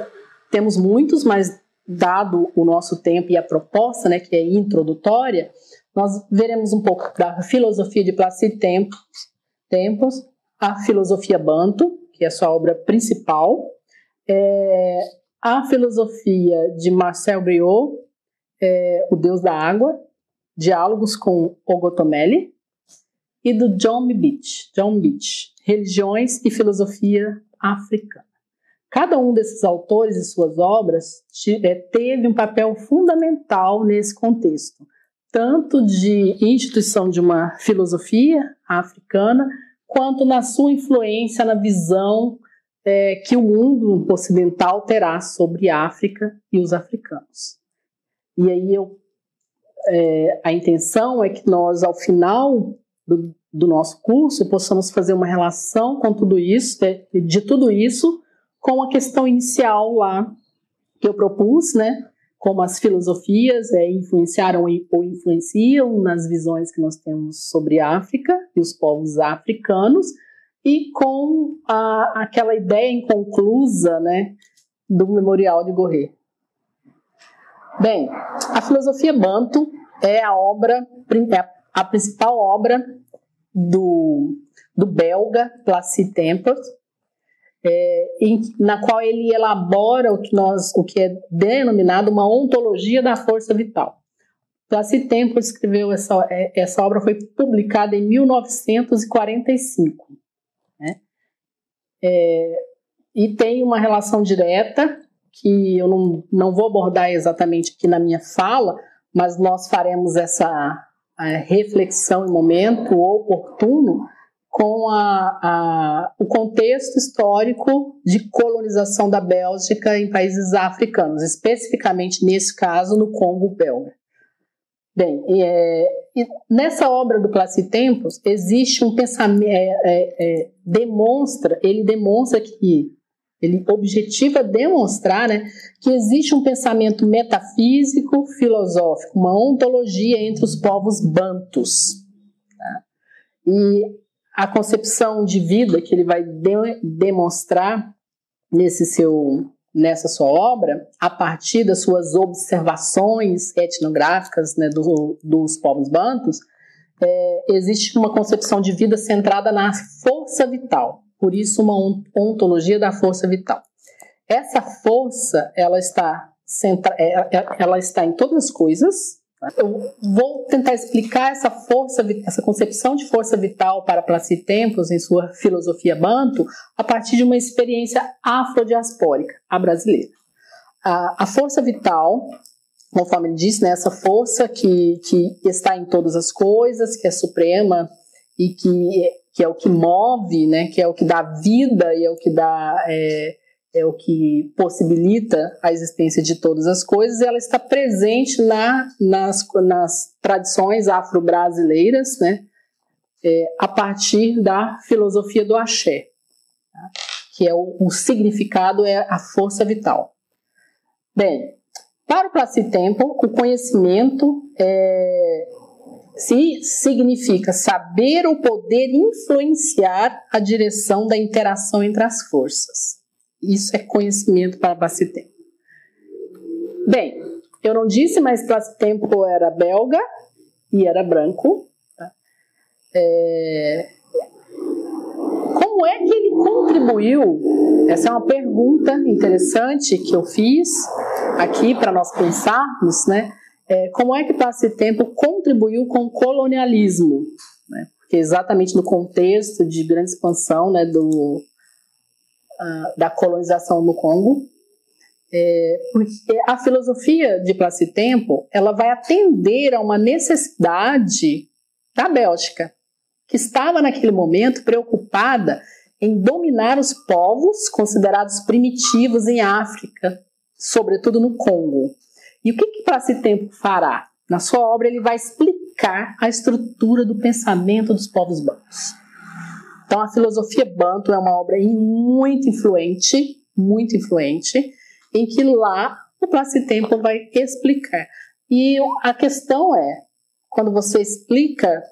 temos muitos, mas dado o nosso tempo e a proposta, né, que é introdutória, nós veremos um pouco da filosofia de Placide Tempos, Tempos a filosofia Banto, que é a sua obra principal, é, a filosofia de Marcel Briot, é, O Deus da Água, Diálogos com Ogotomeli, e do John Beach, John Beach, Religiões e Filosofia Africana. Cada um desses autores e suas obras é, teve um papel fundamental nesse contexto, tanto de instituição de uma filosofia africana, quanto na sua influência na visão é, que o mundo ocidental terá sobre a África e os africanos. E aí eu, é, a intenção é que nós, ao final do, do, nosso curso, possamos fazer uma relação com tudo isso, de, de tudo isso, com a questão inicial lá que eu propus, né? como as filosofias é, influenciaram ou influenciam nas visões que nós temos sobre África e os povos africanos, e com a, aquela ideia inconclusa né, do Memorial de Gorré. Bem, a filosofia Banto é a obra, é a principal obra do, do belga Placide Tempers, é, em, na qual ele elabora o que, nós, o que é denominado uma ontologia da força vital. Placide Tempo escreveu essa, é, essa obra, foi publicada em 1945. Né? É, e tem uma relação direta, que eu não, não vou abordar exatamente aqui na minha fala, mas nós faremos essa reflexão em momento oportuno, com a, a, o contexto histórico de colonização da Bélgica em países africanos, especificamente nesse caso no Congo belga. Bem, é, nessa obra do Placide Tempos existe um pensamento, é, é, é, demonstra, ele demonstra que Ele objetiva demonstrar né, que existe um pensamento metafísico, filosófico, uma ontologia entre os povos bantus. Tá? E a concepção de vida que ele vai de demonstrar nesse seu, nessa sua obra, a partir das suas observações etnográficas né, do, dos povos bantus, é, existe uma concepção de vida centrada na força vital. Por isso, uma ontologia da força vital. Essa força, ela está, centra, é, é, ela está em todas as coisas, eu vou tentar explicar essa força, essa concepção de força vital para Placide Tempos em sua filosofia banto a partir de uma experiência afrodiaspórica, a brasileira. A, a força vital, conforme ele disse, né, essa força que, que está em todas as coisas, que é suprema e que, que é o que move, né, que é o que dá vida e é o que dá é, é o que possibilita a existência de todas as coisas, ela está presente na, nas, nas tradições afro-brasileiras, né, é, a partir da filosofia do axé, tá? que é o, o, significado é a força vital. Bem, para o Placid Temple, o conhecimento é, se significa saber ou poder influenciar a direção da interação entre as forças. Isso é conhecimento para Bacitempo. Bem, eu não disse, mas Bacitempo era belga e era branco. Tá? É... Como é que ele contribuiu? Essa é uma pergunta interessante que eu fiz aqui para nós pensarmos, né? É, como é que Tempo contribuiu com o colonialismo? Né? Porque exatamente no contexto de grande expansão né, do, da colonização no Congo, é, porque a filosofia de Place Tempo ela vai atender a uma necessidade da Bélgica, que estava naquele momento preocupada em dominar os povos considerados primitivos em África, sobretudo no Congo. E o que, que Place Tempo fará? Na sua obra, ele vai explicar a estrutura do pensamento dos povos bancos. Então, a filosofia Banto é uma obra muito influente, muito influente, em que lá o Place Tempo vai explicar. E a questão é, quando você explica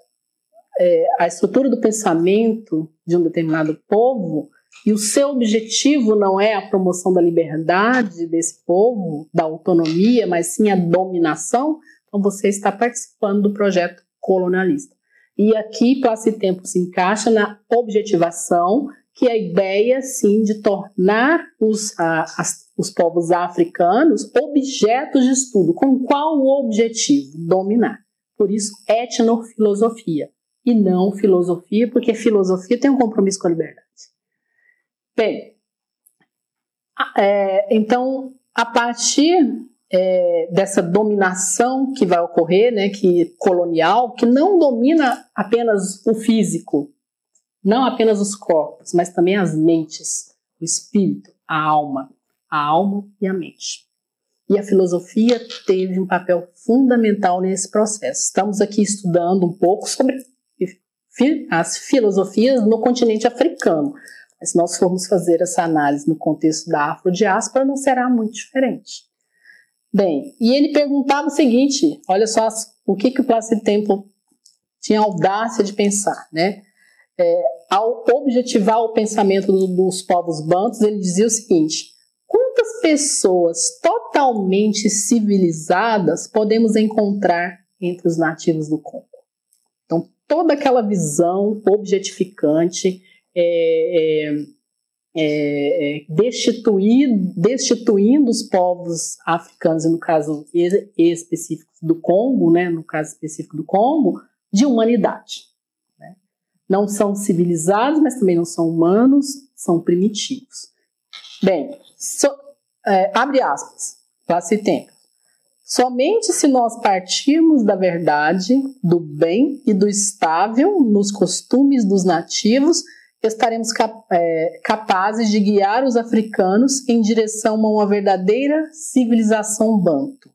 é, a estrutura do pensamento de um determinado povo, e o seu objetivo não é a promoção da liberdade desse povo, da autonomia, mas sim a dominação, então você está participando do projeto colonialista. E aqui Place Tempo se encaixa na objetivação, que é a ideia, sim, de tornar os, as, os povos africanos objetos de estudo. Com qual objetivo? Dominar. Por isso, etnofilosofia. E não filosofia, porque filosofia tem um compromisso com a liberdade. Bem, é, então, a partir é, dessa dominação que vai ocorrer, né, que colonial, que não domina apenas o físico, não apenas os corpos, mas também as mentes, o espírito, a alma, a alma e a mente. E a filosofia teve um papel fundamental nesse processo. Estamos aqui estudando um pouco sobre as filosofias no continente africano. Mas se nós formos fazer essa análise no contexto da afrodiáspora, não será muito diferente. Bem, e ele perguntava o seguinte: olha só o que, que o Placid Tempo tinha audácia de pensar, né? É, ao objetivar o pensamento do, dos povos bantos, ele dizia o seguinte: quantas pessoas totalmente civilizadas podemos encontrar entre os nativos do Congo? Então, toda aquela visão objetificante, é, é, é, é, destituir, destituindo os povos africanos, e no caso específico do Congo, né, no caso específico do Congo, de humanidade. Né? Não são civilizados, mas também não são humanos, são primitivos. Bem, so, é, abre aspas, passe tempo. Somente se nós partirmos da verdade, do bem e do estável nos costumes dos nativos, estaremos cap é, capazes de guiar os africanos em direção a uma verdadeira civilização banto.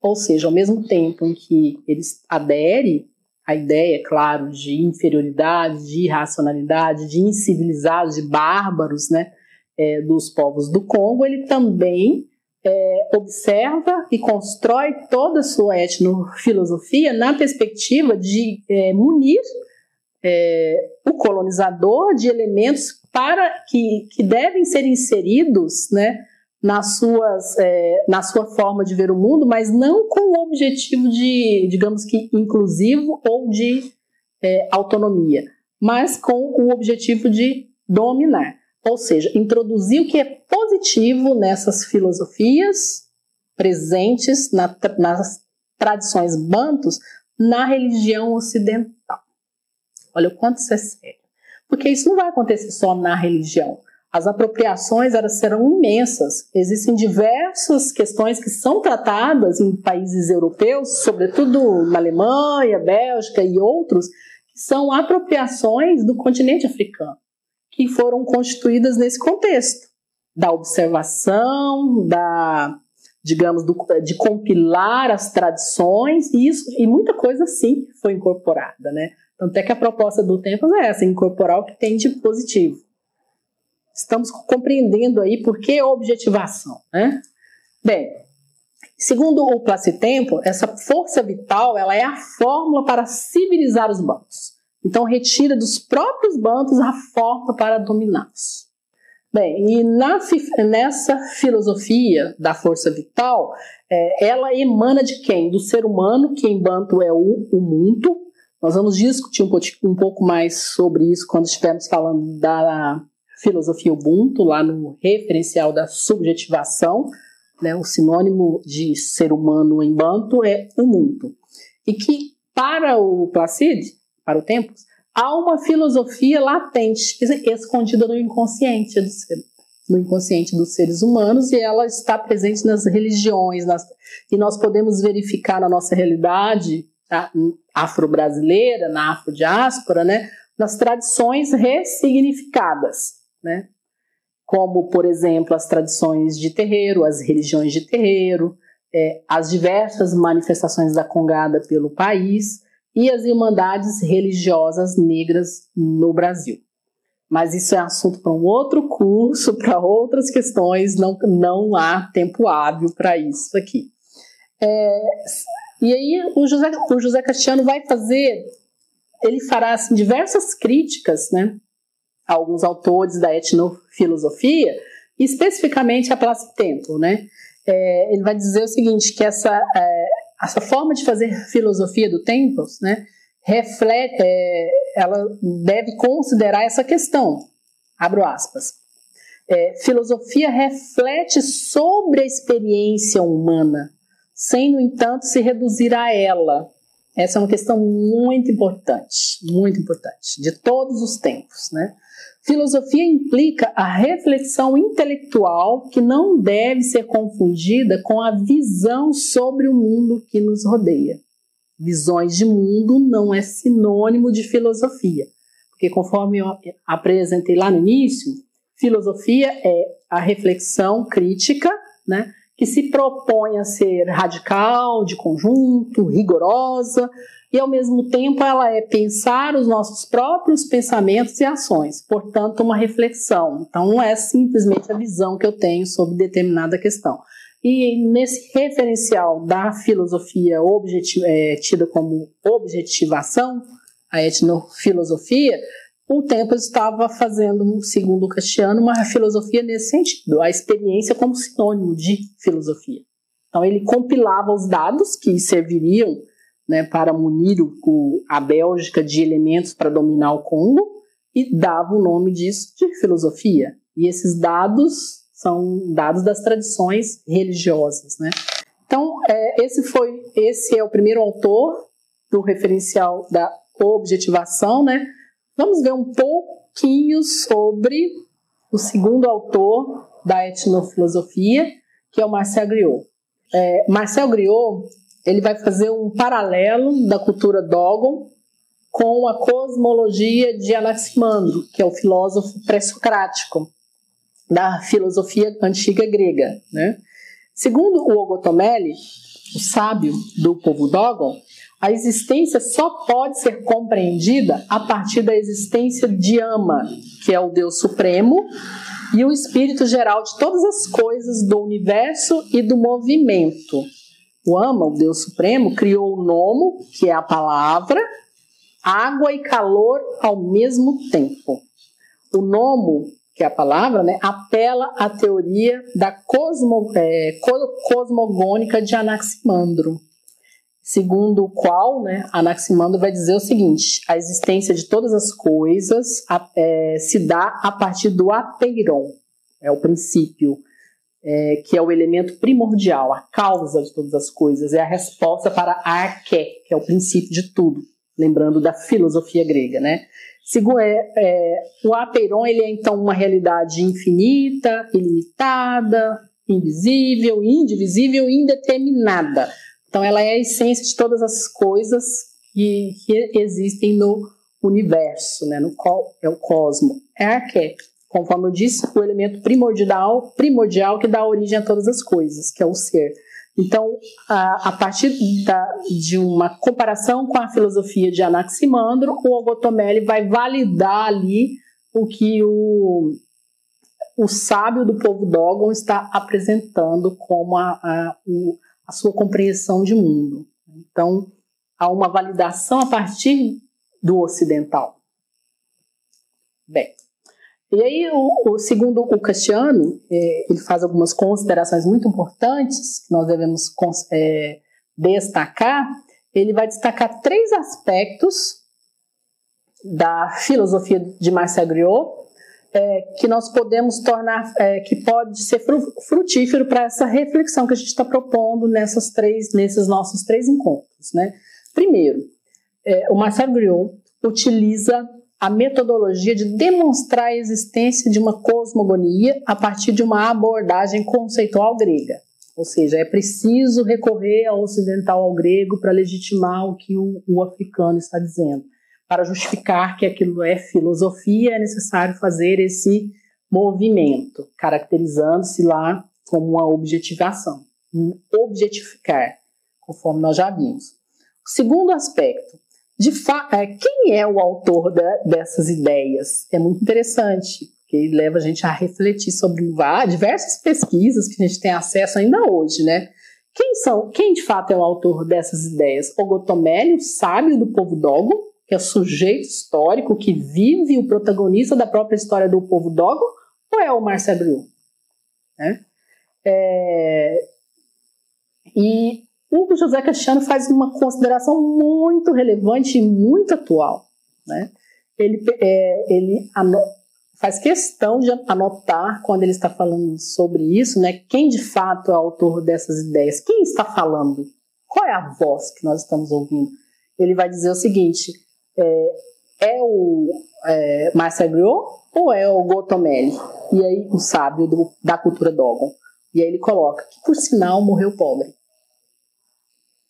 Ou seja, ao mesmo tempo em que eles aderem à ideia, claro, de inferioridade, de irracionalidade, de incivilizados, de bárbaros, né? é, dos povos do Congo, ele também é, observa e constrói toda a sua etnofilosofia na perspectiva de é, munir é, o colonizador de elementos para que, que devem ser inseridos né, nas suas, é, na sua forma de ver o mundo, mas não com o objetivo de, digamos que, inclusivo ou de é, autonomia, mas com o objetivo de dominar. Ou seja, introduzir o que é positivo nessas filosofias presentes na, nas tradições bantos na religião ocidental. Olha o quanto isso é sério. Porque isso não vai acontecer só na religião. As apropriações elas serão imensas. Existem diversas questões que são tratadas em países europeus, sobretudo na Alemanha, Bélgica e outros, que são apropriações do continente africano, que foram constituídas nesse contexto da observação, da digamos, do, de compilar as tradições, e isso e muita coisa sim foi incorporada, né? Tanto é que a proposta do Tempos é essa, incorporar o que tem de positivo. Estamos compreendendo aí por que objetivação, né? Bem, segundo o Placitempo, essa força vital, ela é a fórmula para civilizar os bandos. Então retira dos próprios bandos a forma para dominá-los. Bem, e na, nessa filosofia da força vital, é, ela emana de quem? Do ser humano, que em Banto é o, o mundo, nós vamos discutir um, um pouco mais sobre isso quando estivermos falando da filosofia Ubuntu, lá no referencial da subjetivação. Né, o sinônimo de ser humano em Banto é Ubuntu. E que, para o Placide, para o Tempos, há uma filosofia latente, escondida no inconsciente do ser, no inconsciente dos seres humanos, e ela está presente nas religiões, nas, e nós podemos verificar na nossa realidade afro-brasileira, na afrodiáspora, né, nas tradições ressignificadas, né, como, por exemplo, as tradições de terreiro, as religiões de terreiro, é, as diversas manifestações da congada pelo país e as irmandades religiosas negras no Brasil. Mas isso é assunto para um outro curso, para outras questões, não, não há tempo hábil para isso aqui. É, e aí o José, o José Castiano vai fazer, ele fará assim, diversas críticas, né, a alguns autores da etnofilosofia, especificamente a Place Tempo, né. É, ele vai dizer o seguinte, que essa, é, essa forma de fazer filosofia do Tempos, né, reflete, é, ela deve considerar essa questão, abro aspas, é, filosofia reflete sobre a experiência humana, sem, no entanto, se reduzir a ela. Essa é uma questão muito importante, muito importante, de todos os tempos. Né? Filosofia implica a reflexão intelectual que não deve ser confundida com a visão sobre o mundo que nos rodeia. Visões de mundo não é sinônimo de filosofia, porque conforme eu apresentei lá no início, filosofia é a reflexão crítica, né, que se propõe a ser radical, de conjunto, rigorosa, e ao mesmo tempo ela é pensar os nossos próprios pensamentos e ações, portanto, uma reflexão. Então, não é simplesmente a visão que eu tenho sobre determinada questão. E nesse referencial da filosofia é, tida como objetivação, a etnofilosofia, o tempo estava fazendo, segundo o Castiano, uma filosofia nesse sentido, a experiência como sinônimo de filosofia. Então ele compilava os dados que serviriam né, para munir o, a Bélgica de elementos para dominar o Congo e dava o nome disso de filosofia. E esses dados são dados das tradições religiosas, né? Então é, esse foi esse é o primeiro autor do referencial da objetivação, né? Vamos ver um pouquinho sobre o segundo autor da etnofilosofia, que é o Marcel Griot. É, Marcel Griot ele vai fazer um paralelo da cultura Dogon com a cosmologia de Anaximandro, que é o filósofo pré-socrático da filosofia antiga grega. Né? Segundo o Ogotomeli, o sábio do povo Dogon, a existência só pode ser compreendida a partir da existência de Ama, que é o Deus Supremo, e o espírito geral de todas as coisas do universo e do movimento. O Ama, o Deus Supremo, criou o nomo, que é a palavra, água e calor ao mesmo tempo. O nomo, que é a palavra, né, apela à teoria da cosmo, é, cosmogônica de Anaximandro, segundo o qual né, Anaximandro vai dizer o seguinte: a existência de todas as coisas é, se dá a partir do apeiron, é o princípio, é, que é o elemento primordial, a causa de todas as coisas, é a resposta para a arqué, que é o princípio de tudo, lembrando da filosofia grega, né? Segundo, é, é, o apeiron ele é então uma realidade infinita, ilimitada, invisível, indivisível indeterminada então, ela é a essência de todas as coisas que, que existem no universo, né? no qual é o cosmo. É arqué, conforme eu disse, o elemento primordial, primordial que dá origem a todas as coisas, que é o ser. Então, a, a partir da, de uma comparação com a filosofia de Anaximandro, o Ogotomeli vai validar ali o que o, o sábio do povo Dogon está apresentando como a, a, o, a sua compreensão de mundo. Então, há uma validação a partir do ocidental. Bem, e aí, o, o segundo o Cassiano, é, ele faz algumas considerações muito importantes que nós devemos é, destacar. Ele vai destacar três aspectos da filosofia de Marcel Griot é, que nós podemos tornar, é, que pode ser frutífero para essa reflexão que a gente está propondo nessas três, nesses nossos três encontros. Né? Primeiro, é, o Marcel Griot utiliza a metodologia de demonstrar a existência de uma cosmogonia a partir de uma abordagem conceitual grega. Ou seja, é preciso recorrer ao ocidental ao grego para legitimar o que o, o africano está dizendo para justificar que aquilo é filosofia, é necessário fazer esse movimento, caracterizando-se lá como uma objetivação, um objetificar, conforme nós já vimos. O segundo aspecto, de é, quem é o autor dessas ideias? É muito interessante, porque leva a gente a refletir sobre diversas pesquisas que a gente tem acesso ainda hoje, né? Quem são, quem de fato é o autor dessas ideias? O Gotomélio, sábio do povo Dogon, que é sujeito histórico que vive o protagonista da própria história do povo Dogo, ou é o Marcel Briot? Né? É... E o José Castiano faz uma consideração muito relevante e muito atual. Né? Ele, é, ele faz questão de anotar, quando ele está falando sobre isso, né, quem de fato é o autor dessas ideias, quem está falando, qual é a voz que nós estamos ouvindo. Ele vai dizer o seguinte: é, é o é, Marcel Griot ou é o Gotomeli? E aí, o sábio do, da cultura Dogon. E aí ele coloca que, por sinal, morreu pobre.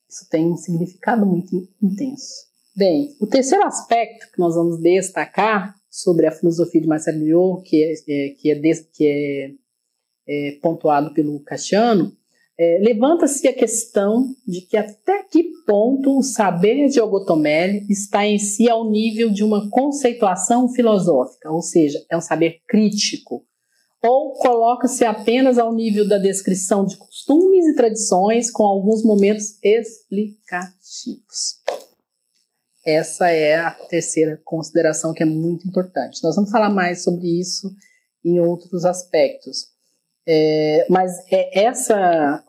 Isso tem um significado muito intenso. Bem, o terceiro aspecto que nós vamos destacar sobre a filosofia de Marcel Griot, que é, é que é, que é, é pontuado pelo Cassiano, é, levanta-se a questão de que até que ponto o saber de Ogotomeli está em si ao nível de uma conceituação filosófica, ou seja, é um saber crítico, ou coloca-se apenas ao nível da descrição de costumes e tradições com alguns momentos explicativos. Essa é a terceira consideração que é muito importante. Nós vamos falar mais sobre isso em outros aspectos. É, mas é, essa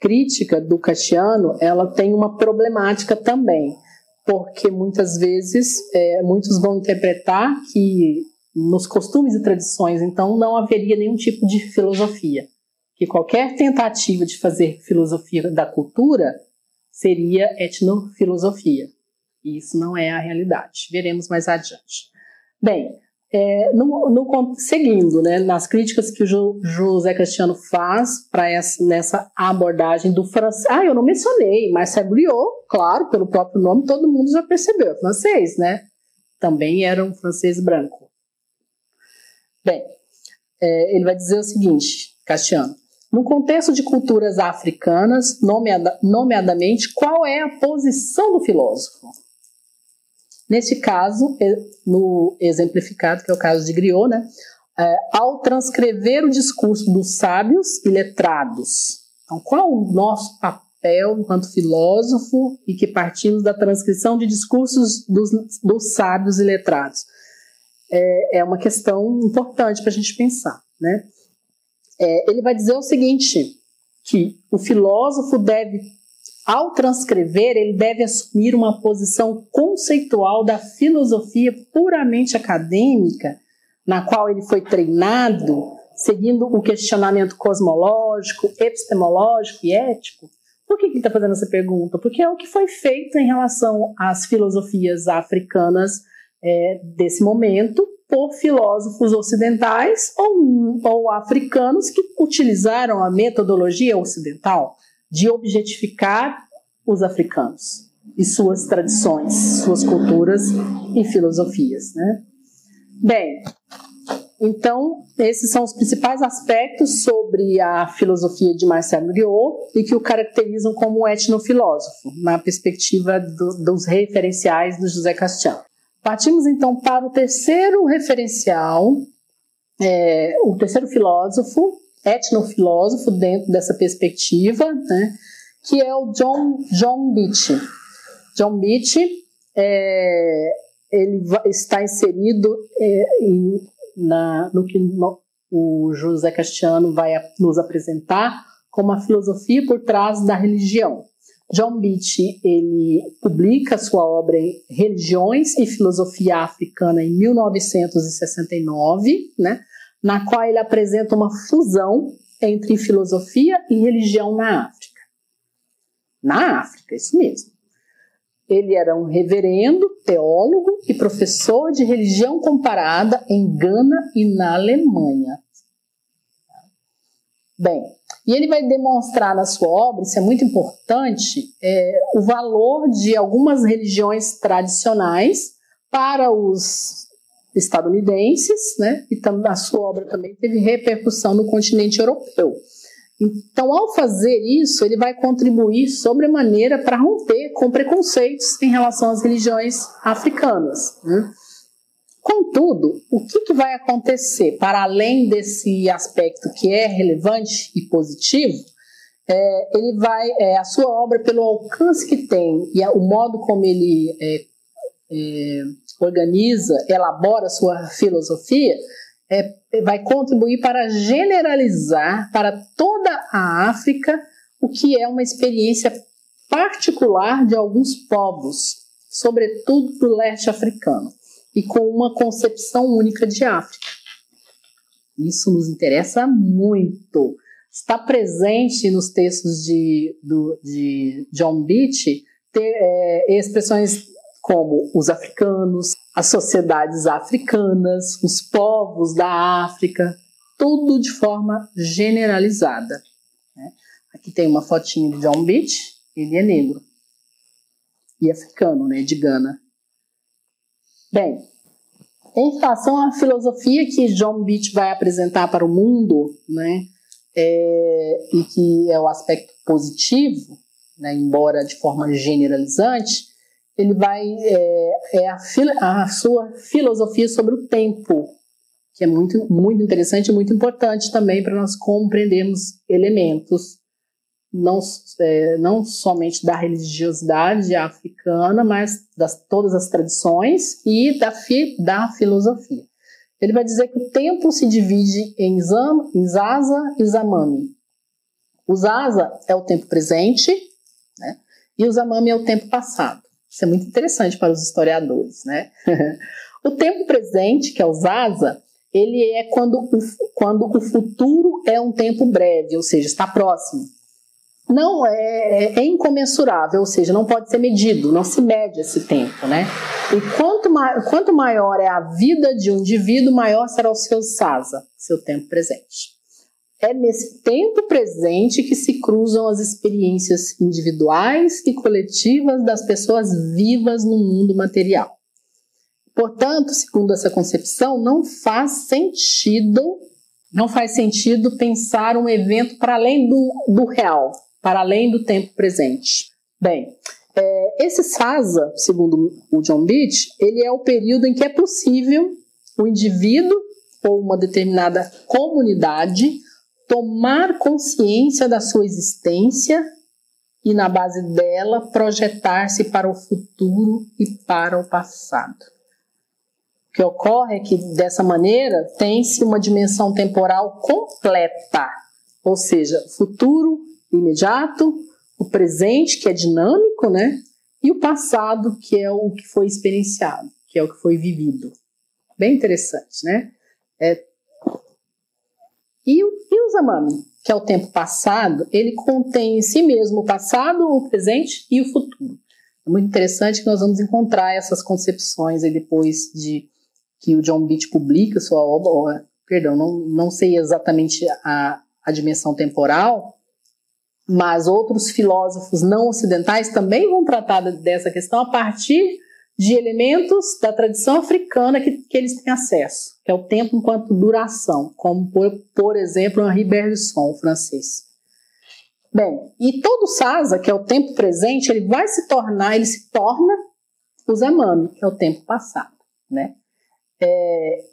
crítica do Cassiano, ela tem uma problemática também, porque muitas vezes é, muitos vão interpretar que nos costumes e tradições, então, não haveria nenhum tipo de filosofia. Que qualquer tentativa de fazer filosofia da cultura seria etnofilosofia. E isso não é a realidade. Veremos mais adiante. Bem, é, no, no, seguindo né, nas críticas que o jo, José Cristiano faz para nessa abordagem do francês. Ah, eu não mencionei, Marcel Griot, claro, pelo próprio nome, todo mundo já percebeu, é francês, né? Também era um francês branco. Bem, é, ele vai dizer o seguinte, Castiano. No contexto de culturas africanas, nomeada, nomeadamente, qual é a posição do filósofo? Neste caso, no exemplificado, que é o caso de Griot, né, é, ao transcrever o discurso dos sábios e letrados. Então, qual é o nosso papel enquanto filósofo e que partimos da transcrição de discursos dos, dos sábios e letrados? É, é uma questão importante para a gente pensar. Né? É, ele vai dizer o seguinte, que o filósofo deve, ao transcrever, ele deve assumir uma posição conceitual da filosofia puramente acadêmica, na qual ele foi treinado, seguindo o questionamento cosmológico, epistemológico e ético. Por que ele está fazendo essa pergunta? Porque é o que foi feito em relação às filosofias africanas é, desse momento por filósofos ocidentais ou, ou africanos que utilizaram a metodologia ocidental de objetificar os africanos e suas tradições, suas culturas e filosofias. Né? Bem, então, esses são os principais aspectos sobre a filosofia de Marcel Muriot e que o caracterizam como etnofilósofo, na perspectiva do, dos referenciais do José Castian. Partimos então para o terceiro referencial, é, o terceiro filósofo, etnofilósofo, dentro dessa perspectiva, né, que é o John, John Beatty. John Beatty é, ele está inserido é, em, na, no que no, o José Castiano vai nos apresentar como a filosofia por trás da religião. John Beatty ele publica sua obra Religiões e Filosofia Africana em 1969, né, na qual ele apresenta uma fusão entre filosofia e religião na África. Na África, isso mesmo. Ele era um reverendo, teólogo e professor de religião comparada em Gana e na Alemanha. Bem, e ele vai demonstrar na sua obra, isso é muito importante, é, o valor de algumas religiões tradicionais para os estadunidenses, né? E a sua obra também teve repercussão no continente europeu. Então, ao fazer isso, ele vai contribuir sobremaneira para romper com preconceitos em relação às religiões africanas. Né? Contudo, o que, que vai acontecer para além desse aspecto que é relevante e positivo? É, ele vai, é, a sua obra, pelo alcance que tem e o modo como ele é, é organiza, elabora sua filosofia, é, vai contribuir para generalizar para toda a África o que é uma experiência particular de alguns povos, sobretudo do leste africano e com uma concepção única de África. Isso nos interessa muito. Está presente nos textos de, do, de John Beach ter, é, expressões como os africanos, as sociedades africanas, os povos da África, tudo de forma generalizada. Né? Aqui tem uma fotinha de John Beach, ele é negro e africano, né, de Gana. Bem, em relação à filosofia que John Beach vai apresentar para o mundo, né, é, e que é o aspecto positivo, né, embora de forma generalizante, ele vai é, é a, a, sua filosofia sobre o tempo, que é muito, muito interessante e muito importante também para nós compreendermos elementos não, é, não somente da religiosidade africana, mas das todas as tradições e da, fi, da filosofia. Ele vai dizer que o tempo se divide em, zam, Zaza e Zamami. O Zaza é o tempo presente né, e o Zamami é o tempo passado. Isso é muito interessante para os historiadores. Né? o tempo presente, que é o Zaza, ele é quando o, quando o futuro é um tempo breve, ou seja, está próximo não é, é, é, incomensurável, ou seja, não pode ser medido, não se mede esse tempo, né? E quanto, ma quanto maior é a vida de um indivíduo, maior será o seu sasa, seu tempo presente. É nesse tempo presente que se cruzam as experiências individuais e coletivas das pessoas vivas no mundo material. Portanto, segundo essa concepção, não faz sentido, não faz sentido pensar um evento para além do, do real, para além do tempo presente. Bem, é, esse SASA, segundo o John Beach, ele é o período em que é possível o indivíduo ou uma determinada comunidade tomar consciência da sua existência e, na base dela, projetar-se para o futuro e para o passado. O que ocorre é que, dessa maneira, tem-se uma dimensão temporal completa, ou seja, futuro imediato, o presente, que é dinâmico, né? E o passado, que é o que foi experienciado, que é o que foi vivido. Bem interessante, né? É... E, o, e o Zamami, que é o tempo passado, ele contém em si mesmo o passado, o presente e o futuro. É muito interessante que nós vamos encontrar essas concepções aí depois de que o John Beach publica sua obra, perdão, não, não sei exatamente a, a dimensão temporal, mas outros filósofos não ocidentais também vão tratar dessa questão a partir de elementos da tradição africana que, que eles têm acesso, que é o tempo enquanto duração, como por, por exemplo Henri Bergson, francês. Bem, e todo Sasa, que é o tempo presente, ele vai se tornar, ele se torna o Zamami, que é o tempo passado, né? É,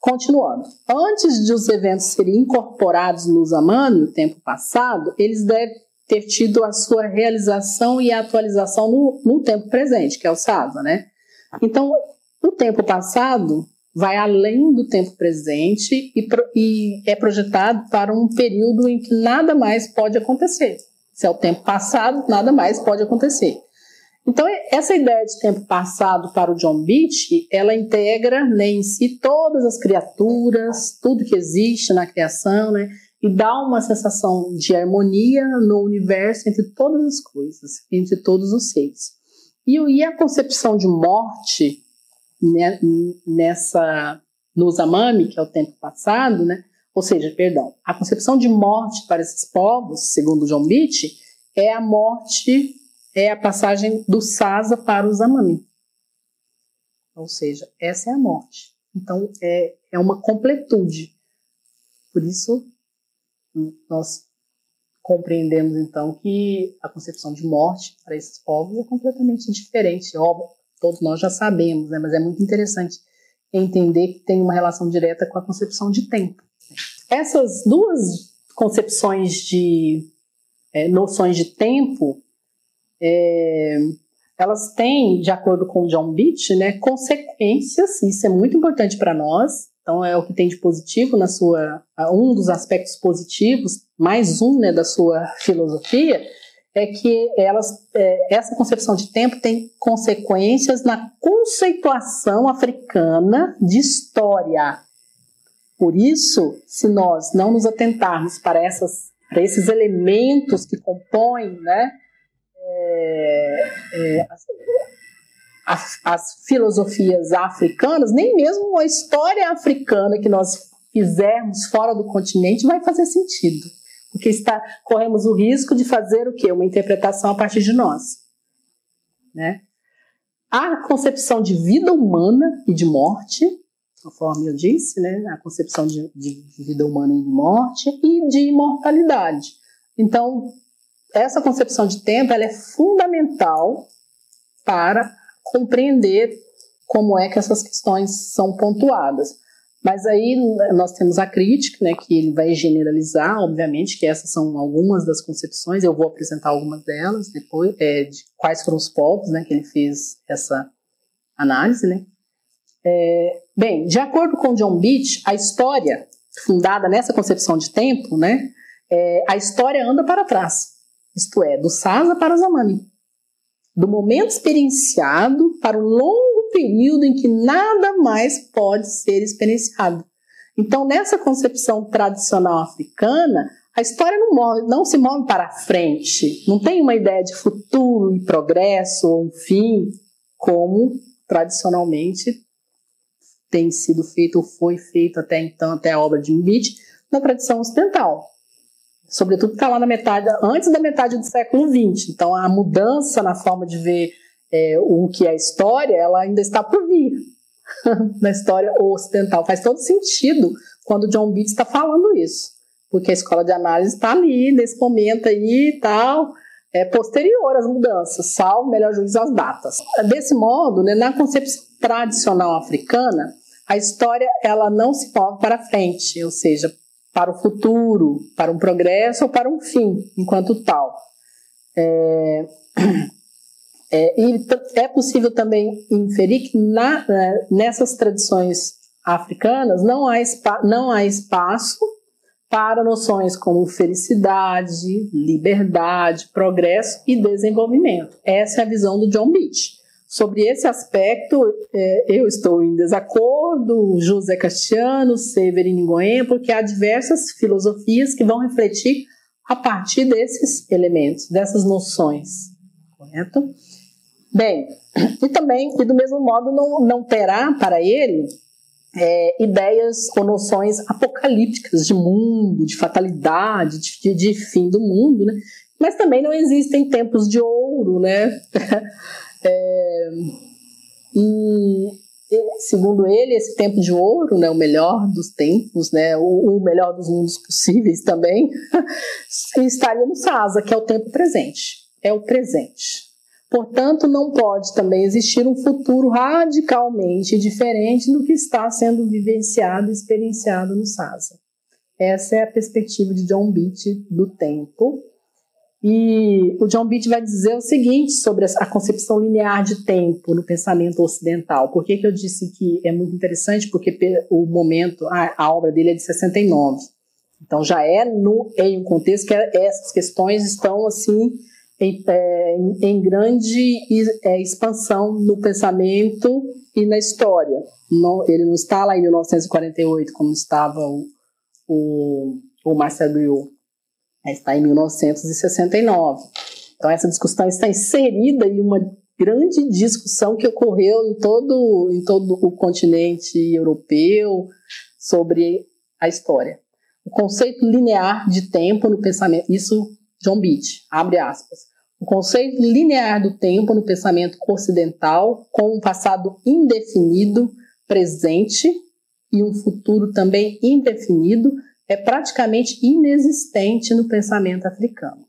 continuando, antes de os eventos serem incorporados no Zamami, o tempo passado, eles devem ter tido a sua realização e atualização no, no tempo presente, que é o SASA, né? Então, o tempo passado vai além do tempo presente e, e, é projetado para um período em que nada mais pode acontecer. Se é o tempo passado, nada mais pode acontecer. Então, essa ideia de tempo passado para o John Beach, ela integra né, em si todas as criaturas, tudo que existe na criação, né? e dá uma sensação de harmonia no universo entre todas as coisas, entre todos os seres. E, e a concepção de morte né, nessa no Zamami, que é o tempo passado, né? ou seja, perdão, a concepção de morte para esses povos, segundo John Beach, é a morte, é a passagem do Sasa para o Zamami. Ou seja, essa é a morte. Então, é, é uma completude. Por isso, nós compreendemos então que a concepção de morte para esses povos é completamente diferente. Óbvio, todos nós já sabemos, né? mas é muito interessante entender que tem uma relação direta com a concepção de tempo. Essas duas concepções de é, noções de tempo, é, elas têm, de acordo com John Beach, né, consequências, isso é muito importante para nós, então é o que tem de positivo na sua um dos aspectos positivos, mais um né, da sua filosofia, é que elas, é, essa concepção de tempo tem consequências na conceituação africana de história. Por isso, se nós não nos atentarmos para, essas, para esses elementos que compõem né, é, é, as, as filosofias africanas, nem mesmo a história africana que nós fizermos fora do continente vai fazer sentido. Porque está, corremos o risco de fazer o quê? Uma interpretação a partir de nós. Né? A concepção de vida humana e de morte, conforme eu disse, né? a concepção de, de vida humana e de morte, e de imortalidade. Então, essa concepção de tempo ela é fundamental para compreender como é que essas questões são pontuadas. Mas aí nós temos a crítica, né, que ele vai generalizar, obviamente, que essas são algumas das concepções, eu vou apresentar algumas delas depois, é, de quais foram os povos né, que ele fez essa análise. Né. É, bem, de acordo com John Beach, a história, fundada nessa concepção de tempo, né, é, a história anda para trás, isto é, do Sasa para o Zamani do momento experienciado para o longo período em que nada mais pode ser experienciado. Então, nessa concepção tradicional africana, a história não, move, não se move para frente, não tem uma ideia de futuro e progresso ou um fim, como tradicionalmente tem sido feito ou foi feito até então, até a obra de Mbit, na tradição ocidental sobretudo está lá na metade, antes da metade do século XX. Então a mudança na forma de ver é, o que é história, ela ainda está por vir na história ocidental. Faz todo sentido quando John Beatty está falando isso, porque a escola de análise está ali nesse momento aí e tal. É posterior às mudanças, salvo melhor juízo as datas. Desse modo, né, na concepção tradicional africana, a história ela não se move para frente, ou seja, para o futuro, para um progresso ou para um fim, enquanto tal. É, é, e é possível também inferir que na, né, nessas tradições africanas não há, não há espaço para noções como felicidade, liberdade, progresso e desenvolvimento. Essa é a visão do John Beach. Sobre esse aspecto, é, eu estou em desacordo, José Castiano, Severino Goen, porque há diversas filosofias que vão refletir a partir desses elementos, dessas noções, correto? Bem, e também, e do mesmo modo, não, não terá para ele é, ideias ou noções apocalípticas de mundo, de fatalidade, de, de, fim do mundo, né? Mas também não existem tempos de ouro, né? é, e segundo ele, esse tempo de ouro, né, o melhor dos tempos, né, o, o melhor dos mundos possíveis também, estaria no Sasa, que é o tempo presente. É o presente. Portanto, não pode também existir um futuro radicalmente diferente do que está sendo vivenciado e experienciado no Sasa. Essa é a perspectiva de John Beach do tempo. E o John Beach vai dizer o seguinte sobre a concepção linear de tempo no pensamento ocidental. Por que, que eu disse que é muito interessante? Porque o momento, a, a obra dele é de 69. Então já é no, em um contexto que essas questões estão assim em, é, em grande é, expansão no pensamento e na história. Não, ele não está lá em 1948, como estava o, o, o Marcel Guyot. Está em 1969. Então, essa discussão está inserida em uma grande discussão que ocorreu em todo, em todo o continente europeu sobre a história. O conceito linear de tempo no pensamento, isso John Beach, abre aspas. O conceito linear do tempo no pensamento ocidental, com um passado indefinido, presente e um futuro também indefinido, é praticamente inexistente no pensamento africano.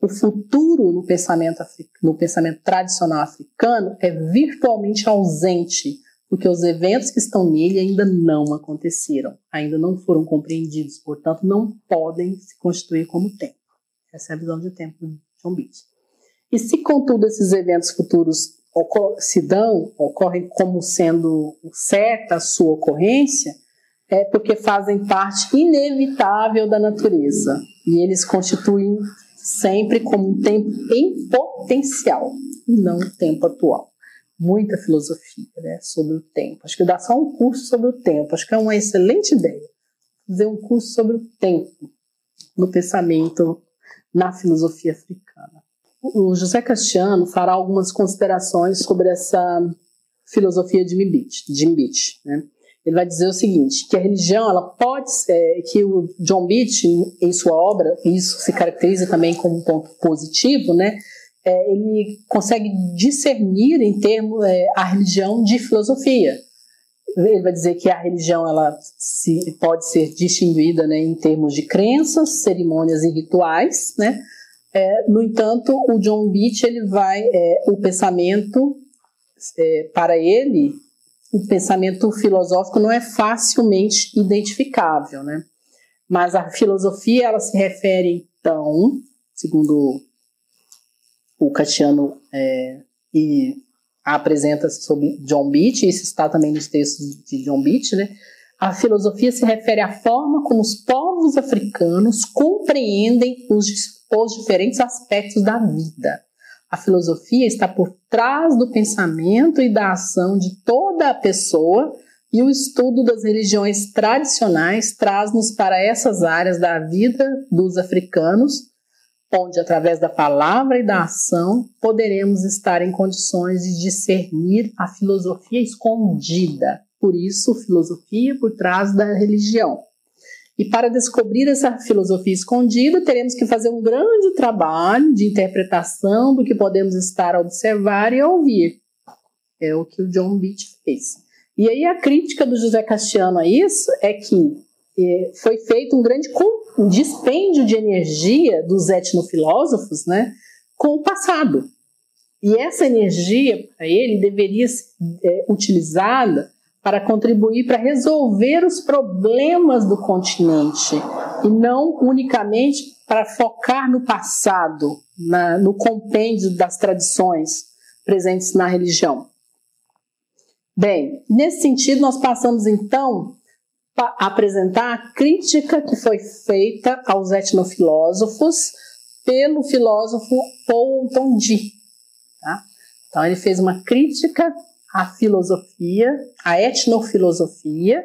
O futuro no pensamento, no pensamento tradicional africano é virtualmente ausente, porque os eventos que estão nele ainda não aconteceram, ainda não foram compreendidos, portanto, não podem se constituir como tempo. Essa é a visão de tempo de John Beach. E se, contudo, esses eventos futuros se dão, ocorrem como sendo certa a sua ocorrência, é porque fazem parte inevitável da natureza. E eles constituem sempre como um tempo em potencial, não tempo atual. Muita filosofia né, sobre o tempo. Acho que dá só um curso sobre o tempo. Acho que é uma excelente ideia. Fazer um curso sobre o tempo no pensamento na filosofia africana. O José Castiano fará algumas considerações sobre essa filosofia de Jim Beach. Né? Ele vai dizer o seguinte, que a religião ela pode ser, que o John Beach em sua obra, isso se caracteriza também como um ponto positivo, né? É, ele consegue discernir em termos é, a religião de filosofia. Ele vai dizer que a religião ela se, pode ser distinguida né, em termos de crenças, cerimônias e rituais, né? É, no entanto, o John Beach ele vai, é, o pensamento é, para ele, o pensamento filosófico não é facilmente identificável, né? Mas a filosofia ela se refere então, segundo o Catiano é, e apresenta sobre John Beach, isso está também nos textos de John Beach, né? A filosofia se refere à forma como os povos africanos compreendem os os diferentes aspectos da vida. A filosofia está por trás do pensamento e da ação de toda a pessoa, e o estudo das religiões tradicionais traz-nos para essas áreas da vida dos africanos, onde, através da palavra e da ação, poderemos estar em condições de discernir a filosofia escondida. Por isso, filosofia por trás da religião. E para descobrir essa filosofia escondida, teremos que fazer um grande trabalho de interpretação do que podemos estar a observar e a ouvir. É o que o John Beach fez. E aí a crítica do José Castiano a isso é que é, foi feito um grande dispêndio de energia dos etnofilósofos né, com o passado. E essa energia, para ele, deveria ser é, utilizada para contribuir para resolver os problemas do continente e não unicamente para focar no passado, na, no compêndio das tradições presentes na religião. Bem, nesse sentido, nós passamos então apresentar a crítica que foi feita aos etnofilósofos pelo filósofo Paul Tondi. Tá? Então, ele fez uma crítica à filosofia, à etnofilosofia,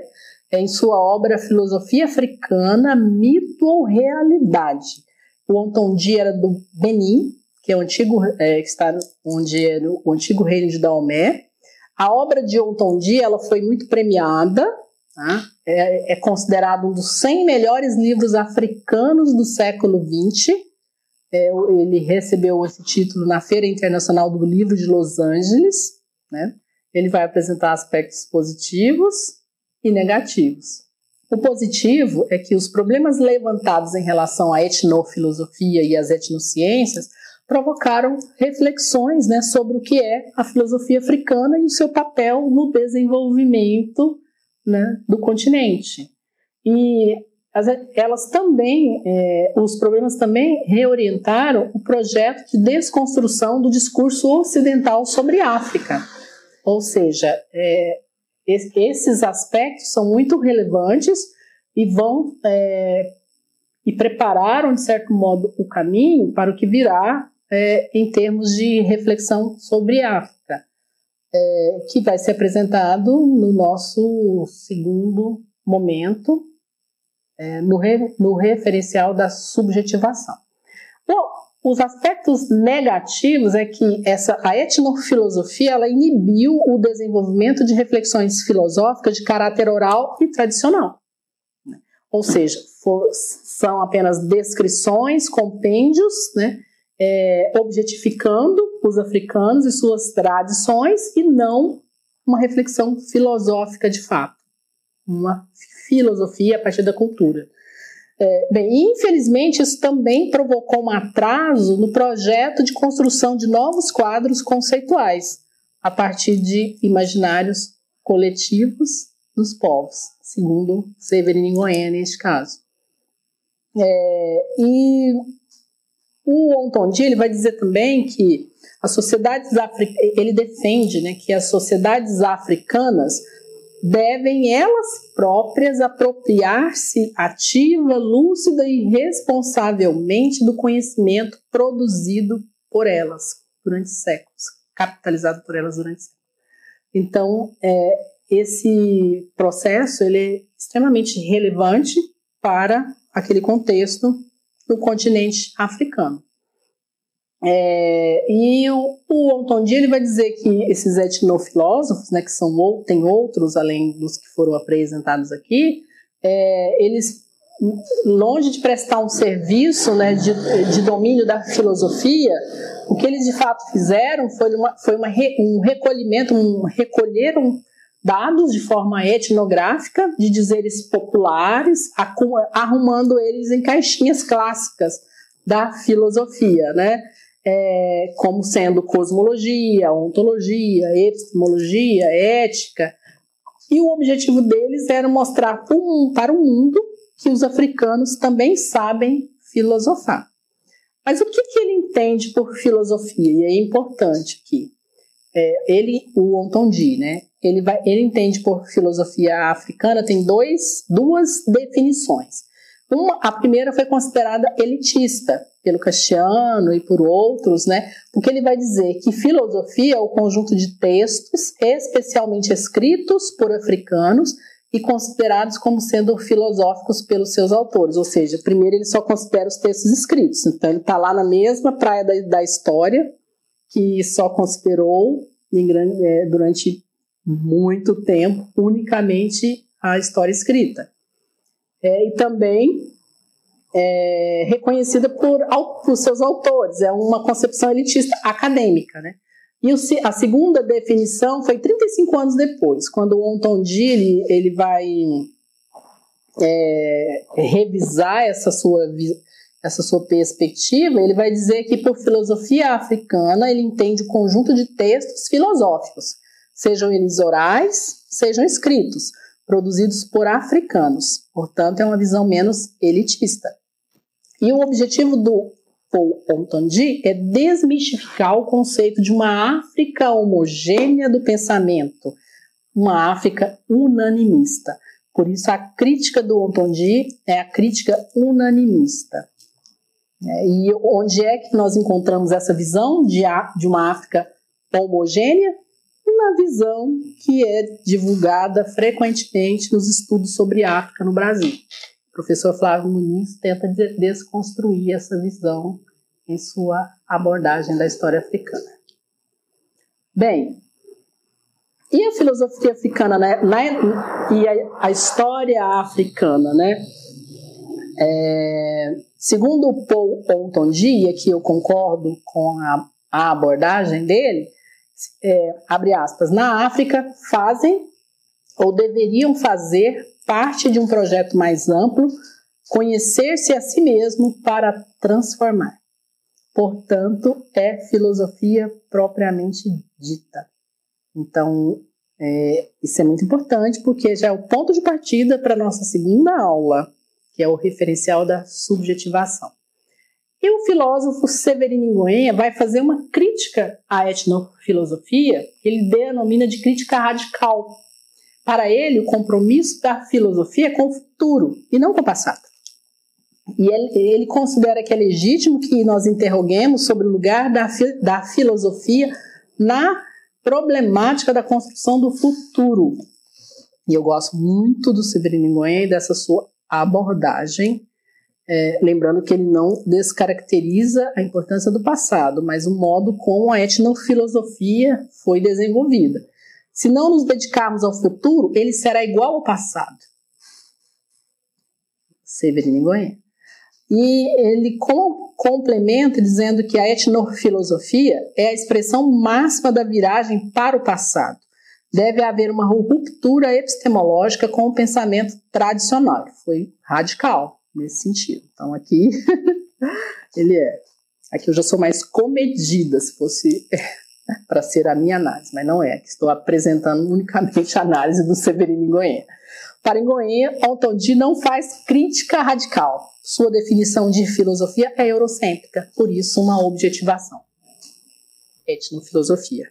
em sua obra Filosofia Africana, Mito ou Realidade. O Ontondi era do Benin, que é o antigo, é, que está onde era o antigo reino de Daomé. A obra de Ontondi ela foi muito premiada, tá? É, é, considerado um dos 100 melhores livros africanos do século XX. É, ele recebeu esse título na Feira Internacional do Livro de Los Angeles. Né? Ele vai apresentar aspectos positivos e negativos. O positivo é que os problemas levantados em relação à etnofilosofia e às etnociências provocaram reflexões né, sobre o que é a filosofia africana e o seu papel no desenvolvimento né, do continente. E as, elas também, é, os problemas também reorientaram o projeto de desconstrução do discurso ocidental sobre África. Ou seja, é, esses aspectos são muito relevantes e vão é, e prepararam de certo modo o caminho para o que virá é, em termos de reflexão sobre África, é, que vai ser apresentado no nosso segundo momento, é, no, re, no referencial da subjetivação. Bom, os aspectos negativos é que essa, a etnofilosofia ela inibiu o desenvolvimento de reflexões filosóficas de caráter oral e tradicional. Ou seja, for, são apenas descrições, compêndios, né, é, objetificando os africanos e suas tradições e não uma reflexão filosófica de fato, uma filosofia a partir da cultura. É, bem, infelizmente, isso também provocou um atraso no projeto de construção de novos quadros conceituais, a partir de imaginários coletivos dos povos, segundo Severino Goiânia neste caso. É, e o Ontondi ele vai dizer também que as sociedades ele defende né, que as sociedades africanas devem elas próprias apropriar-se ativa, lúcida e responsavelmente do conhecimento produzido por elas durante séculos, capitalizado por elas durante séculos. Então, é, esse processo ele é extremamente relevante para aquele contexto do continente africano. É, e o, o ele vai dizer que esses etnofilósofos, né, que são tem outros além dos que foram apresentados aqui, é, eles longe de prestar um serviço né, de, de, domínio da filosofia, o que eles de fato fizeram foi, uma, foi uma, um recolhimento, um, recolheram dados de forma etnográfica de dizeres populares, arrumando eles em caixinhas clássicas da filosofia, né? É, como sendo cosmologia, ontologia, epistemologia, ética. E o objetivo deles era mostrar para o mundo que os africanos também sabem filosofar. Mas o que, que ele entende por filosofia? E é importante que é, ele, o Ontondi, né? Ele, vai, ele entende por filosofia africana tem dois, duas definições. Uma, a primeira foi considerada elitista pelo Castiano e por outros, né? Porque ele vai dizer que filosofia é o conjunto de textos especialmente escritos por africanos e considerados como sendo filosóficos pelos seus autores. Ou seja, primeiro ele só considera os textos escritos. Então ele está lá na mesma praia da, da história que só considerou grande, é, durante muito tempo unicamente a história escrita é, e também é, reconhecida por, por seus autores. É uma concepção elitista acadêmica, né? E o, a segunda definição foi 35 anos depois, quando o Ontondi ele, ele vai é, revisar essa sua, essa sua perspectiva, ele vai dizer que por filosofia africana ele entende o conjunto de textos filosóficos, sejam eles orais, sejam escritos, produzidos por africanos. Portanto, é uma visão menos elitista. E o objetivo do Paul Ontondi é desmistificar o conceito de uma África homogênea do pensamento, uma África unanimista. Por isso, a crítica do Ontondi é a crítica unanimista. É, e onde é que nós encontramos essa visão de, de uma África homogênea? Na visão que é divulgada frequentemente nos estudos sobre África no Brasil. Professor Flávio Muniz tenta desconstruir essa visão em sua abordagem da história africana. Bem, e a filosofia africana, né? Na, e a, a, história africana, né? É, segundo o Paul Ontondi, aqui eu concordo com a, a abordagem dele, é, abre aspas, na África fazem ou deveriam fazer parte de um projeto mais amplo, conhecer-se a si mesmo para transformar. Portanto, é filosofia propriamente dita. Então, é, isso é muito importante porque já é o ponto de partida para a nossa segunda aula, que é o referencial da subjetivação. E o filósofo Severino Ingoenha vai fazer uma crítica à etnofilosofia, que ele denomina de crítica radical. Para ele, o compromisso da filosofia é com o futuro e não com o passado. E ele, ele considera que é legítimo que nós interroguemos sobre o lugar da, da filosofia na problemática da construção do futuro. E eu gosto muito do Severino Ingoen e dessa sua abordagem, é, lembrando que ele não descaracteriza a importância do passado, mas o modo como a etnofilosofia foi desenvolvida. Se não nos dedicarmos ao futuro, ele será igual ao passado. Severino Ingoen. E ele com, complementa dizendo que a etnofilosofia é a expressão máxima da viragem para o passado. Deve haver uma ruptura epistemológica com o pensamento tradicional. Foi radical nesse sentido. Então aqui ele é. Aqui eu já sou mais comedida, se fosse para ser a minha análise, mas não é. Estou apresentando unicamente a análise do Severino Goiânia. Para Ingoenha, Ontondi não faz crítica radical. Sua definição de filosofia é eurocêntrica, por isso uma objetivação. Etnofilosofia.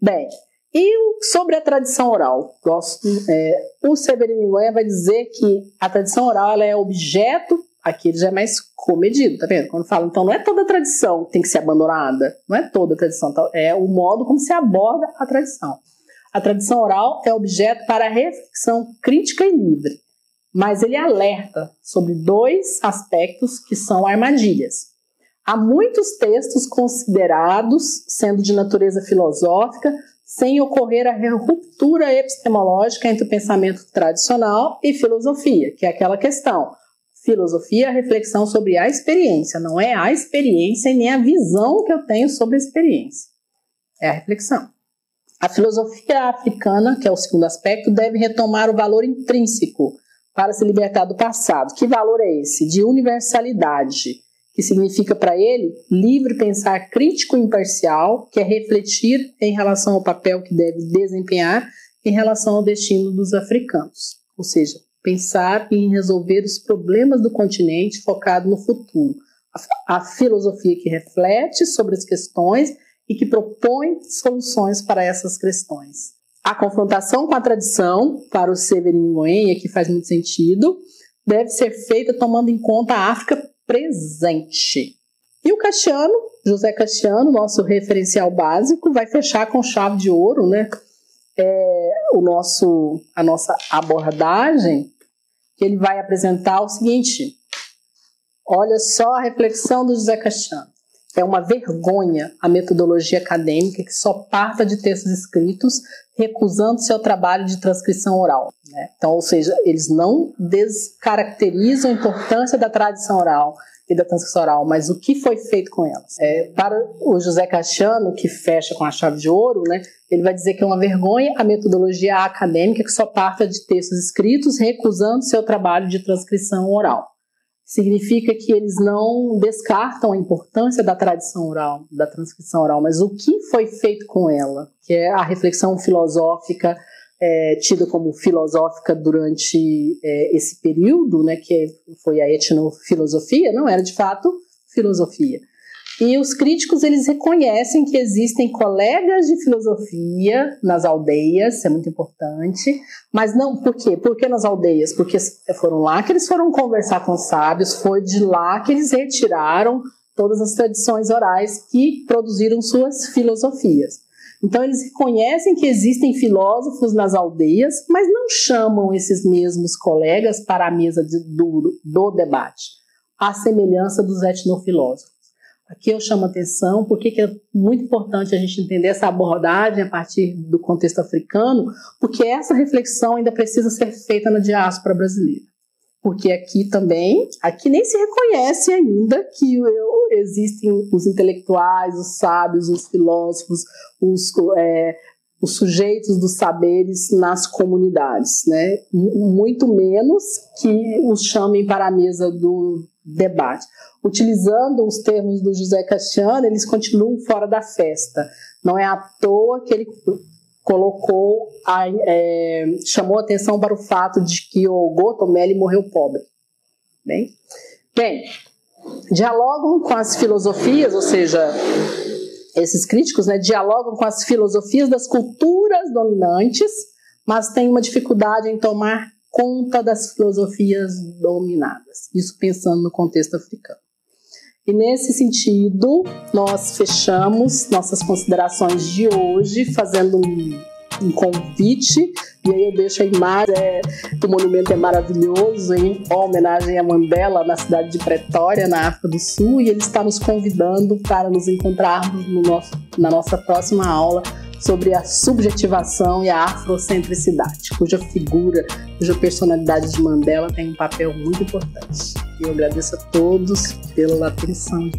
Bem, e sobre a tradição oral? Gosto, é, o Severino Ingoenha vai dizer que a tradição oral é objeto, aqui ele já é mais comedido, tá vendo? Quando fala, então não é toda tradição que tem que ser abandonada, não é toda tradição, então, é o modo como se aborda a tradição. A tradição oral é objeto para reflexão crítica e livre, mas ele alerta sobre dois aspectos que são armadilhas. Há muitos textos considerados sendo de natureza filosófica sem ocorrer a ruptura epistemológica entre o pensamento tradicional e filosofia, que é aquela questão. Filosofia é a reflexão sobre a experiência, não é a experiência e nem a visão que eu tenho sobre a experiência. É a reflexão. A filosofia africana, que é o segundo aspecto, deve retomar o valor intrínseco para se libertar do passado. Que valor é esse? De universalidade, que significa para ele livre pensar crítico e imparcial, que é refletir em relação ao papel que deve desempenhar em relação ao destino dos africanos. Ou seja, pensar em resolver os problemas do continente focado no futuro. A, filosofia que reflete sobre as questões e que propõe soluções para essas questões. A confrontação com a tradição, para o Severino Goenha, que faz muito sentido, deve ser feita tomando em conta a África presente. E o Cassiano, José Cassiano, nosso referencial básico, vai fechar com chave de ouro, né? É, o nosso, a nossa abordagem, ele vai apresentar o seguinte: olha só a reflexão do José Cassiano. É uma vergonha a metodologia acadêmica que só parta de textos escritos, recusando seu trabalho de transcrição oral. Né? Então, ou seja, eles não descaracterizam a importância da tradição oral e da transcrição oral, mas o que foi feito com elas. É, para o José Cassiano, que fecha com a chave de ouro, né, ele vai dizer que é uma vergonha a metodologia acadêmica que só parta de textos escritos, recusando seu trabalho de transcrição oral. significa que eles não descartam a importância da tradição oral, da transcrição oral, mas o que foi feito com ela, que é a reflexão filosófica é, tida como filosófica durante é, esse período, né, que foi a etnofilosofia, não era de fato filosofia. E os críticos eles reconhecem que existem colegas de filosofia nas aldeias, isso é muito importante, mas não, por quê? Por que nas aldeias? Porque foram lá que eles foram conversar com os sábios, foi de lá que eles retiraram todas as tradições orais que produziram suas filosofias. Então eles reconhecem que existem filósofos nas aldeias, mas não chamam esses mesmos colegas para a mesa de, do, do debate, à semelhança dos etnofilósofos. Aqui eu chamo atenção porque é muito importante a gente entender essa abordagem a partir do contexto africano, porque essa reflexão ainda precisa ser feita na diáspora brasileira. Porque aqui também, aqui nem se reconhece ainda que existem os intelectuais, os sábios, os filósofos, os, é, os sujeitos dos saberes nas comunidades, né? Muito menos que os chamem para a mesa do debate. Utilizando os termos do José Castiano, eles continuam fora da festa. Não é à toa que ele colocou, a, é, chamou atenção para o fato de que o Gotomelli morreu pobre. Bem, bem, dialogam com as filosofias, ou seja, esses críticos né, dialogam com as filosofias das culturas dominantes, mas têm uma dificuldade em tomar conta das filosofias dominadas. Isso pensando no contexto africano. E nesse sentido, nós fechamos nossas considerações de hoje fazendo um, um convite. E aí eu deixo a imagem, é, o monumento é maravilhoso, em homenagem a Mandela, na cidade de Pretória, na África do Sul, e ele está nos convidando para nos encontrarmos no nosso, na nossa próxima aula sobre a subjetivação e a afrocentricidade, cuja figura, cuja personalidade de Mandela tem um papel muito importante. E eu agradeço a todos pela atenção.